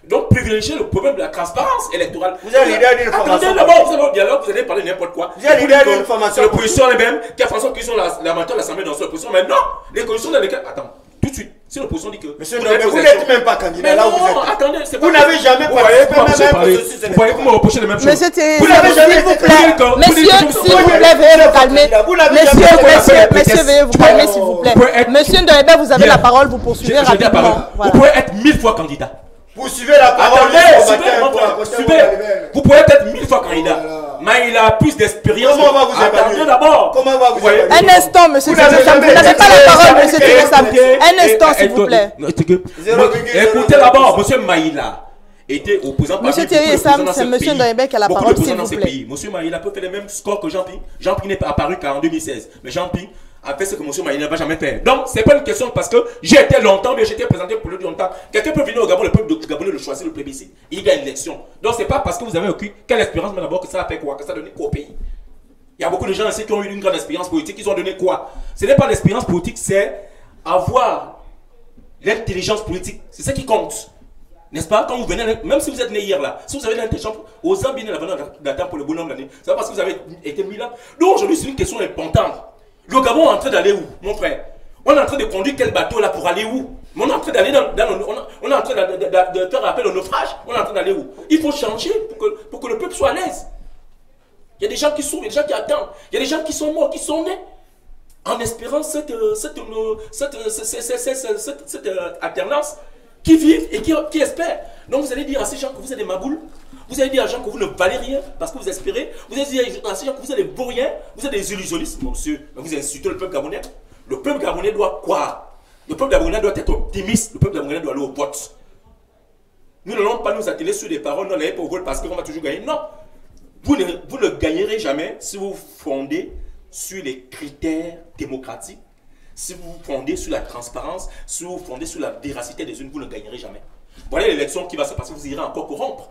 Donc, privilégier le problème de la transparence électorale. Vous avez l'idée d'une formation. Attendez, d'abord, vous allez au dialogue, vous allez parler n'importe quoi. Vous avez l'idée d'une formation. C'est l'opposition elle-même qui a sorte qu'ils sont la, la de l'Assemblée dans cette opposition. Mais non, les conditions dans lesquelles. Attends, tout de suite. Si l'opposition dit que. Monsieur, vous n'êtes même pas candidat là où vous êtes. attendez, c'est Vous n'avez jamais participé même Vous voyez comment reprocher les mêmes choses. Monsieur Thierry, vous n'avez jamais s'il vous plaît. Monsieur, s'il vous plaît, veuillez vous calmer. Monsieur, monsieur, monsieur, veuillez vous calmer, s'il vous plaît. Monsieur Ndoyebe, vous avez la parole, vous poursuivez rapidement. Vous pouvez être mille fois candidat. Vous suivez la parole Vous pouvez être mille fois candidat. Mais il a plus d'expérience. Comment va vous Attendez d'abord. Comment va vous Un instant, monsieur Vous n'avez pas la parole, monsieur. Un instant, s'il vous plaît. Écoutez d'abord, monsieur Maïla était opposant Monsieur Thierry Sam, c'est monsieur Ndoyebe qui a la parole, s'il vous plaît. Monsieur Maïla peut faire le même score que Jean-Pierre. Jean-Pierre n'est pas apparu qu'en 2016. Mais Jean-Pierre a fait ce que M. Maïna ne va jamais faire. Donc, ce n'est pas une question parce que j'ai été longtemps, mais j'étais présenté pour le longtemps. Quelqu'un peut venir au Gabon, le peuple de Gabon le choisir le plébiscite. Il gagne l'élection. Donc, ce n'est pas parce que vous avez aucune quelle expérience, mais d'abord que ça a fait quoi? Que ça a donné quoi au pays? Il y a beaucoup de gens ici qui ont eu une grande expérience politique. Ils ont donné quoi? Ce n'est pas l'expérience politique, c'est avoir l'intelligence politique. C'est ça qui compte. N'est-ce pas? Quand vous venez, même si vous êtes né hier là, si vous avez l'intelligence, aux bien la valeur d'attendre pour le bonhomme l'année, c'est parce que vous avez été mis là. Donc aujourd'hui, c'est une question importante. Le Gabon est en train d'aller où, mon frère? On est en train de conduire quel bateau là pour aller où? On est en train d'aller dans, on, est en train de, faire appel au naufrage. On est en train d'aller où? Il faut changer pour que, pour que le peuple soit à l'aise. Il y a des gens qui souffrent, il y a des gens qui attendent. Il y a des gens qui sont morts, qui sont nés en espérant cette, cette, cette, cette, alternance qui vivent et qui, espèrent. Donc vous allez dire à ces gens que vous êtes des maboules, vous allez dire à gens que vous ne valez rien parce que vous espérez. Vous allez dire à ces gens que vous êtes des vauriens, vous êtes des illusionnistes, monsieur. Vous insultez le peuple gabonais. Le peuple gabonais doit croire Le peuple gabonais doit être optimiste. Le peuple gabonais doit aller au vote. Nous n'allons pas nous atteler sur des paroles, non, pour vote parce qu'on va toujours gagner. Non. Vous ne, vous ne gagnerez jamais si vous fondez sur les critères démocratiques, si vous vous fondez sur la transparence, si vous vous fondez sur la véracité des unes, vous ne gagnerez jamais. Voilà l'élection qui va se passer, vous irez encore corrompre.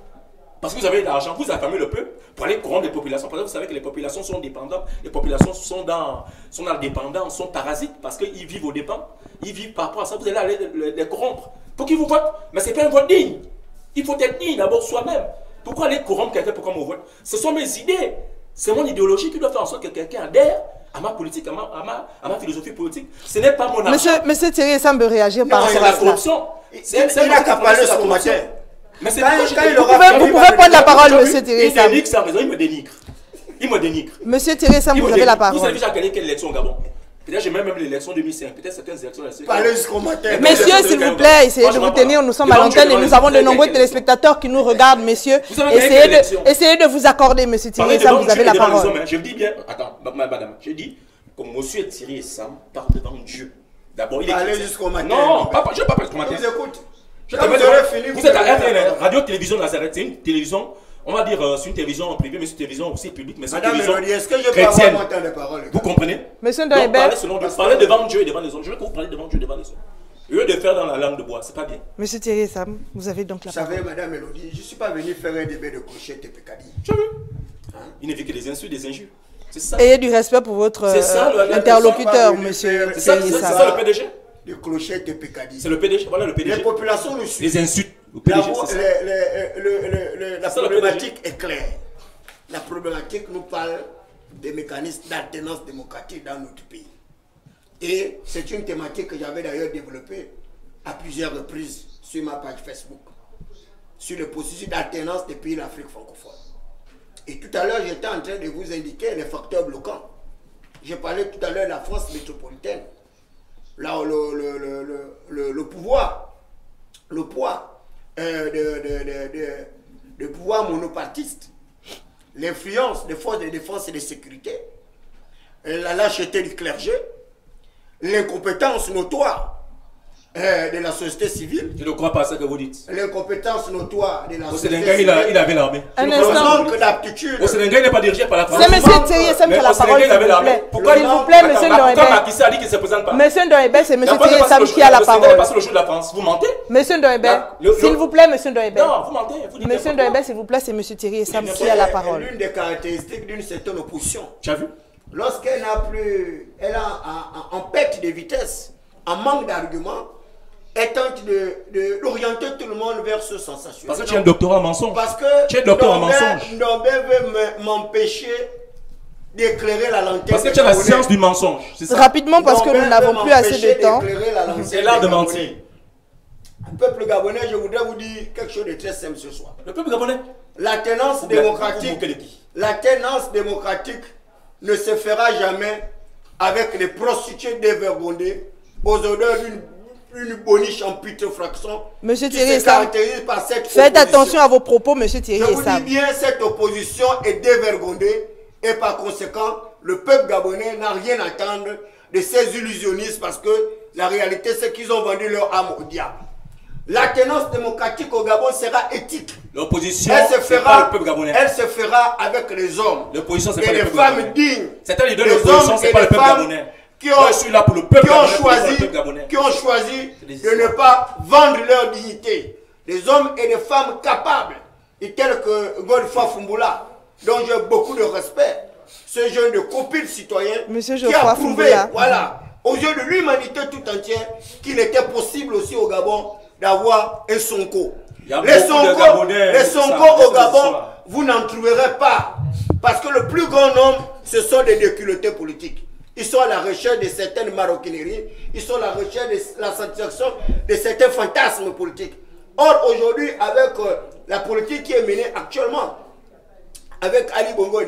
Parce que vous avez de l'argent, vous affamez le peuple pour aller corrompre les populations. Parce que vous savez que les populations sont dépendantes, les populations sont dans, sont dans sont parasites parce qu'ils vivent aux dépens. Ils vivent par rapport à ça, vous allez aller les corrompre. Pour qu'ils vous votent. Mais ce n'est pas un vote digne. Il faut être digne d'abord soi-même. Pourquoi aller corrompre quelqu'un pour qu'on me vote? Ce sont mes idées. C'est mon idéologie qui doit faire en sorte que quelqu'un adhère à ma politique, à ma, à ma, à ma philosophie politique. Ce n'est pas mon argent. Monsieur, monsieur Thierry semble réagir par rapport à la corruption. C'est- qu'à parler ce matin. Mais c'est Quand- pas Vous aura pouvez- vous pouvez prendre la parole, Monsieur Thierry Il dénigre raison, il me dénigre. Il me dénigre. Monsieur Thierry Sam, vous me avez la dénigre. Vous parole. avez déjà gagné quelle élection au Gabon? Peut-être j'ai même l'élection 2005, peut-être certaines élections. là-dessus. Parlez jusqu'au matin. Messieurs, s'il vous plaît, essayez de vous tenir. Nous sommes à l'antenne et nous avons de nombreux téléspectateurs qui nous regardent, messieurs. Vous Essayez de, essayez de vous accorder, monsieur Thierry Sam, vous avez la parole. Je dis bien, attends, ma- ma- madame, je dis que monsieur Thierry et Sam parlent devant Dieu. D'abord, il est Allez jusqu'au matin. Non, je ne vais pas parler jusqu'au Je matin. vous écoute. Je vous fini, vous vous êtes à. Radio Télévision Nazareth, c'est une télévision, on va dire, euh, c'est une télévision privée, mais c'est une télévision aussi publique, mais c'est une Madame télévision Mélodie, est-ce que je peux chrétienne. avoir mon temps de parole? Les Vous comprenez? Monsieur Donc, parlez selon Dieu, parlez devant Dieu et devant les hommes. Je veux que vous parlez devant Dieu et devant les hommes. Au lieu de faire dans la langue de bois, c'est pas bien. monsieur Thierry Sam, vous avez donc la Vous parole. savez, Madame Mélodie, je ne suis pas venu faire un débat de clochette et pécadille. Tu as vu? Il ne vit que des insultes, des injures. C'est ça. Ayez du respect pour votre ça, euh, le- le- interlocuteur, le- le- monsieur C'est ça, Thierry c'est ça, Sam. c'est ça le PDG De clochette et pécadille. C'est le PDG, voilà le Les PDG. populations nous suivent. Les insultes. Le La, PDG, le- problématique est claire. La problématique nous parle des mécanismes d'alternance démocratique dans notre pays. Et c'est une thématique que j'avais d'ailleurs développée à plusieurs reprises sur ma page Facebook, sur le processus d'alternance des pays d'Afrique francophone. Et tout à l'heure, j'étais en train de vous indiquer les facteurs bloquants. J'ai parlé tout à l'heure de la France métropolitaine. Là, où le, le- le- le- le- le pouvoir, le poids euh, de, de, de, de- pouvoir monopartiste, l'influence des forces de défense et de sécurité, euh, la lâcheté du clergé, l'incompétence notoire euh, de la société civile, Je ne crois pas à ce que vous dites. l'incompétence notoire de la Au société Sénégal, il, a- il civile, avait l'armée. Un instant. le manque d'aptitude. Au Sénégal, il n'est pas dirigé par la France. C'est monsieur Thierry Mais qui a la au Sénégal, parole, il s'il avait vous l'armée. plaît. Pourquoi S'il il- vous plaît, monsieur Pourquoi Ndoyebe. Macky Sall dit qu'il ne se présente pas Monsieur Ndoyebe, c'est La monsieur Thierry le qui a la le Sénégal n'est pas parole. sur le jour de la France. Vous mentez Monsieur Ndoyebe, s'il vous plaît, monsieur Ndoyebe. Non, vous mentez. Vous dites Monsieur. Ndoyebe, s'il vous plaît, c'est monsieur Thierry Sam n'importe qui a la parole. L'une des caractéristiques d'une certaine opposition, Tu as vu? Lorsqu'elle n'a plus, elle a en perte de vitesse, en manque d'arguments, elle tente de, de- d'orienter tout le monde vers ce sensationnel. Parce que tu es un doctorat en mensonge. Parce que Tu es docteur en mensonge. Veut me- m'empêcher d'éclairer la lanterne. Parce que tu as la science du mensonge. C'est ça. Rapidement, parce que nous n'avons plus assez de temps. la C'est l'art de mentir. Peuple gabonais, je voudrais vous dire quelque chose de très simple ce soir. Le peuple gabonais. Vous- vous démocratique, qui? l'alternance démocratique ne se fera jamais avec des prostituées dévergondées aux odeurs d'une une boniche en putréfaction Monsieur qui Thierry se Sam, caractérise par cette Faites opposition. attention à vos propos, monsieur Je Thierry vous dis bien, cette opposition est dévergondée et par conséquent, le peuple gabonais n'a rien à attendre de ces illusionnistes parce que la réalité, c'est qu'ils ont vendu leur âme au diable. La tenance démocratique au Gabon sera éthique. L'opposition, Elle se fera, le peuple gabonais. elle se fera avec les hommes L'opposition, c'est et pas le les peuple femmes gabonais. dignes. C'est un leader de Les l'opposition, hommes c'est pas le les peuple gabonais. Qui ont, je suis là pour le peuple qui ont choisi, qui ont choisi de ne pas vendre leur dignité. Des hommes et des femmes capables, et tels que Godefroy Fumbula, dont j'ai beaucoup de respect. Ce jeune de copil citoyen Monsieur qui a prouvé, Fumbula. voilà, aux yeux de l'humanité tout entière, qu'il était possible aussi au Gabon d'avoir un Sonko. Les Sonko, les Sonko au Gabon, vous n'en trouverez pas. Parce que le plus grand nombre, ce sont des déculottés politiques. Ils sont à la recherche de certaines maroquineries, ils sont à la recherche de la satisfaction de certains fantasmes politiques. Or, aujourd'hui, avec euh, la politique qui est menée actuellement, avec Ali Bongo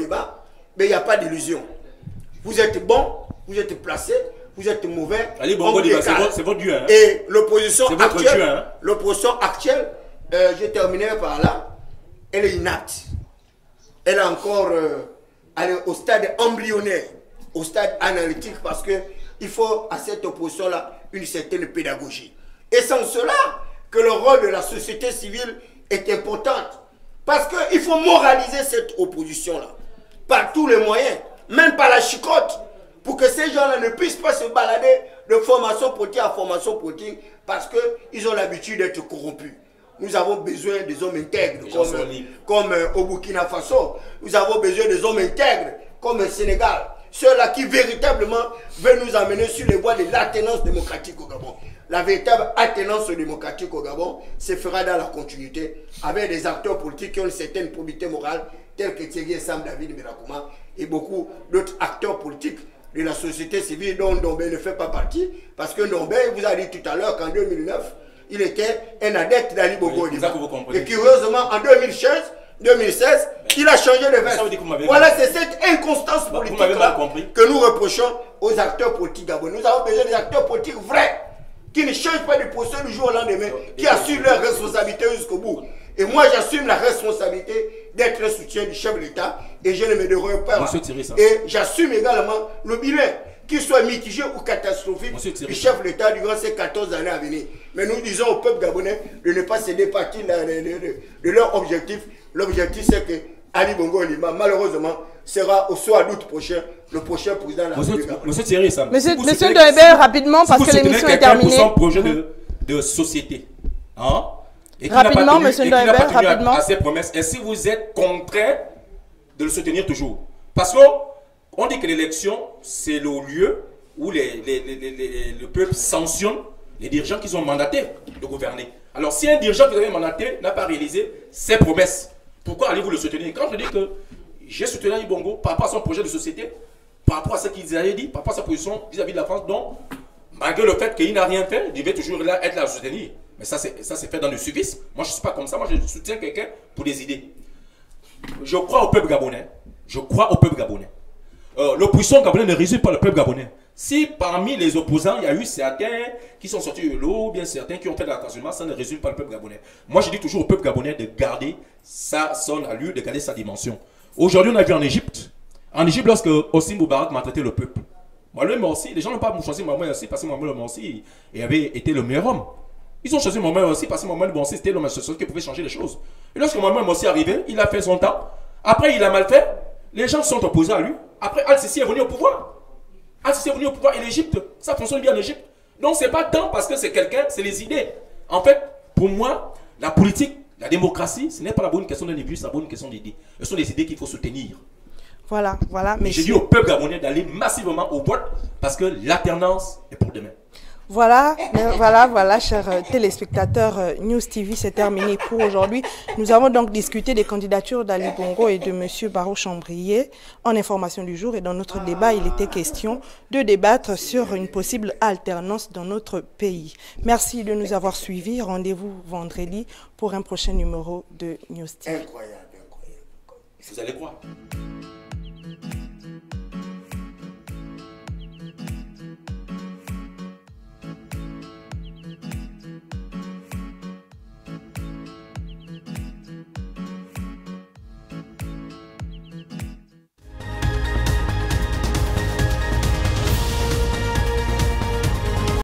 mais il n'y a pas d'illusion. Vous êtes bon, vous êtes placé, vous êtes mauvais. Ali on Bongo Liba, c'est votre- Dieu, hein. Et l'opposition actuelle, hein. l'opposition actuelle, euh, je terminerai par là, elle est inapte. Elle est encore euh, elle est au stade embryonnaire. Au stade analytique parce qu'il faut à cette opposition-là une certaine pédagogie. Et c'est en cela que le rôle de la société civile est important. Parce qu'il faut moraliser cette opposition-là par tous les moyens, même par la chicotte, pour que ces gens-là ne puissent pas se balader de formation politique à formation politique parce qu'ils ont l'habitude d'être corrompus. Nous avons besoin des hommes intègres, comme, comme euh, au Burkina Faso. Nous avons besoin des hommes intègres, comme au Sénégal. Ceux-là qui véritablement veulent nous amener sur les voies de l'attenance démocratique au Gabon. La véritable attenance démocratique au Gabon se fera dans la continuité avec des acteurs politiques qui ont une certaine probité morale, tels que Thierry Sam David Mirakouma et beaucoup d'autres acteurs politiques de la société civile dont Ndombé ne fait pas partie. Parce que Ndombé, vous a dit tout à l'heure qu'en 2009, il était un adepte d'Ali Bogo. et curieusement, en 2016, 2016, il a changé de veste. Voilà, c'est cette inconstance politique que nous reprochons aux acteurs politiques gabonais. Nous avons besoin des acteurs politiques vrais, qui ne changent pas de posture du jour au lendemain, qui assument leurs responsabilités jusqu'au bout. Et moi, j'assume la responsabilité d'être le soutien du chef de l'État et je ne me déroge pas. Et j'assume également le bilan, qu'il soit mitigé ou catastrophique, du chef de l'État durant ces 14 années à venir. Mais nous disons au peuple gabonais de ne pas se départir de, leur objectif. L'objectif, c'est que Ali Bongo Lima, malheureusement, sera au soir d'août prochain le prochain président de la République. Monsieur Thierry Sam. Monsieur, monsieur rapidement, parce que l'émission est terminée. son projet de, de société, hein, et rapidement, monsieur Ndoyber, rapidement. à ses promesses. Et si vous êtes contraint de le soutenir toujours Parce qu'on dit que l'élection, c'est le lieu où le peuple sanctionne les dirigeants qui sont mandatés de gouverner. Alors, si un dirigeant que vous avez mandaté n'a pas réalisé ses promesses, pourquoi allez-vous le soutenir? Quand je dis que j'ai soutenu Ibongo par rapport à son projet de société, par rapport à ce qu'il avait dit, par rapport à sa position vis-à-vis de la France, donc, malgré le fait qu'il n'a rien fait, il devait toujours être là à soutenir. Mais ça, c'est fait dans le suivisme. Moi, je ne suis pas comme ça. Moi, je soutiens quelqu'un pour des idées. Je crois au peuple gabonais. Je crois au peuple gabonais. Euh, L'opposition gabonais ne résume pas le peuple gabonais. Si parmi les opposants, il y a eu certains qui sont sortis de l'eau, bien certains qui ont fait de l'attentionnement, ça ne résume pas le peuple gabonais. Moi, je dis toujours au peuple gabonais de garder sa, son allure, de garder sa dimension. Aujourd'hui, on a vu en Égypte. En Égypte, lorsque Ossim Boubarak traité le peuple, le Morsi, les gens n'ont pas choisi Mohamed Morsi parce que Mohamed Morsi avait été le meilleur homme. Ils ont choisi Mohamed aussi parce que Mohamed Morsi, c'était l'homme qui pouvait changer les choses. Et lorsque Mohamed Morsi est arrivé, il a fait son temps. Après, il a mal fait. Les gens sont opposés à lui. Après, Al-Sisi est venu au pouvoir. Al-Sisi est venu au pouvoir. Et l'Égypte, ça fonctionne bien en Égypte. Donc, c'est pas tant parce que c'est quelqu'un, c'est les idées. En fait, pour moi, la politique, la démocratie, ce n'est pas la bonne question d'un début, c'est la bonne question d'idées. Ce sont des idées qu'il faut soutenir. Voilà, voilà. Mais j'ai dit au peuple gabonais d'aller massivement au vote parce que l'alternance est pour demain. Voilà, voilà, voilà, chers euh, téléspectateurs, euh, News TV, c'est terminé pour aujourd'hui. Nous avons donc discuté des candidatures d'Ali Bongo et de M. Barreau Chambrier en information du jour. Et dans notre débat, il était question de débattre sur une possible alternance dans notre pays. Merci de nous avoir suivis. Rendez-vous vendredi pour un prochain numéro de News TV. Incroyable, incroyable. Vous allez croire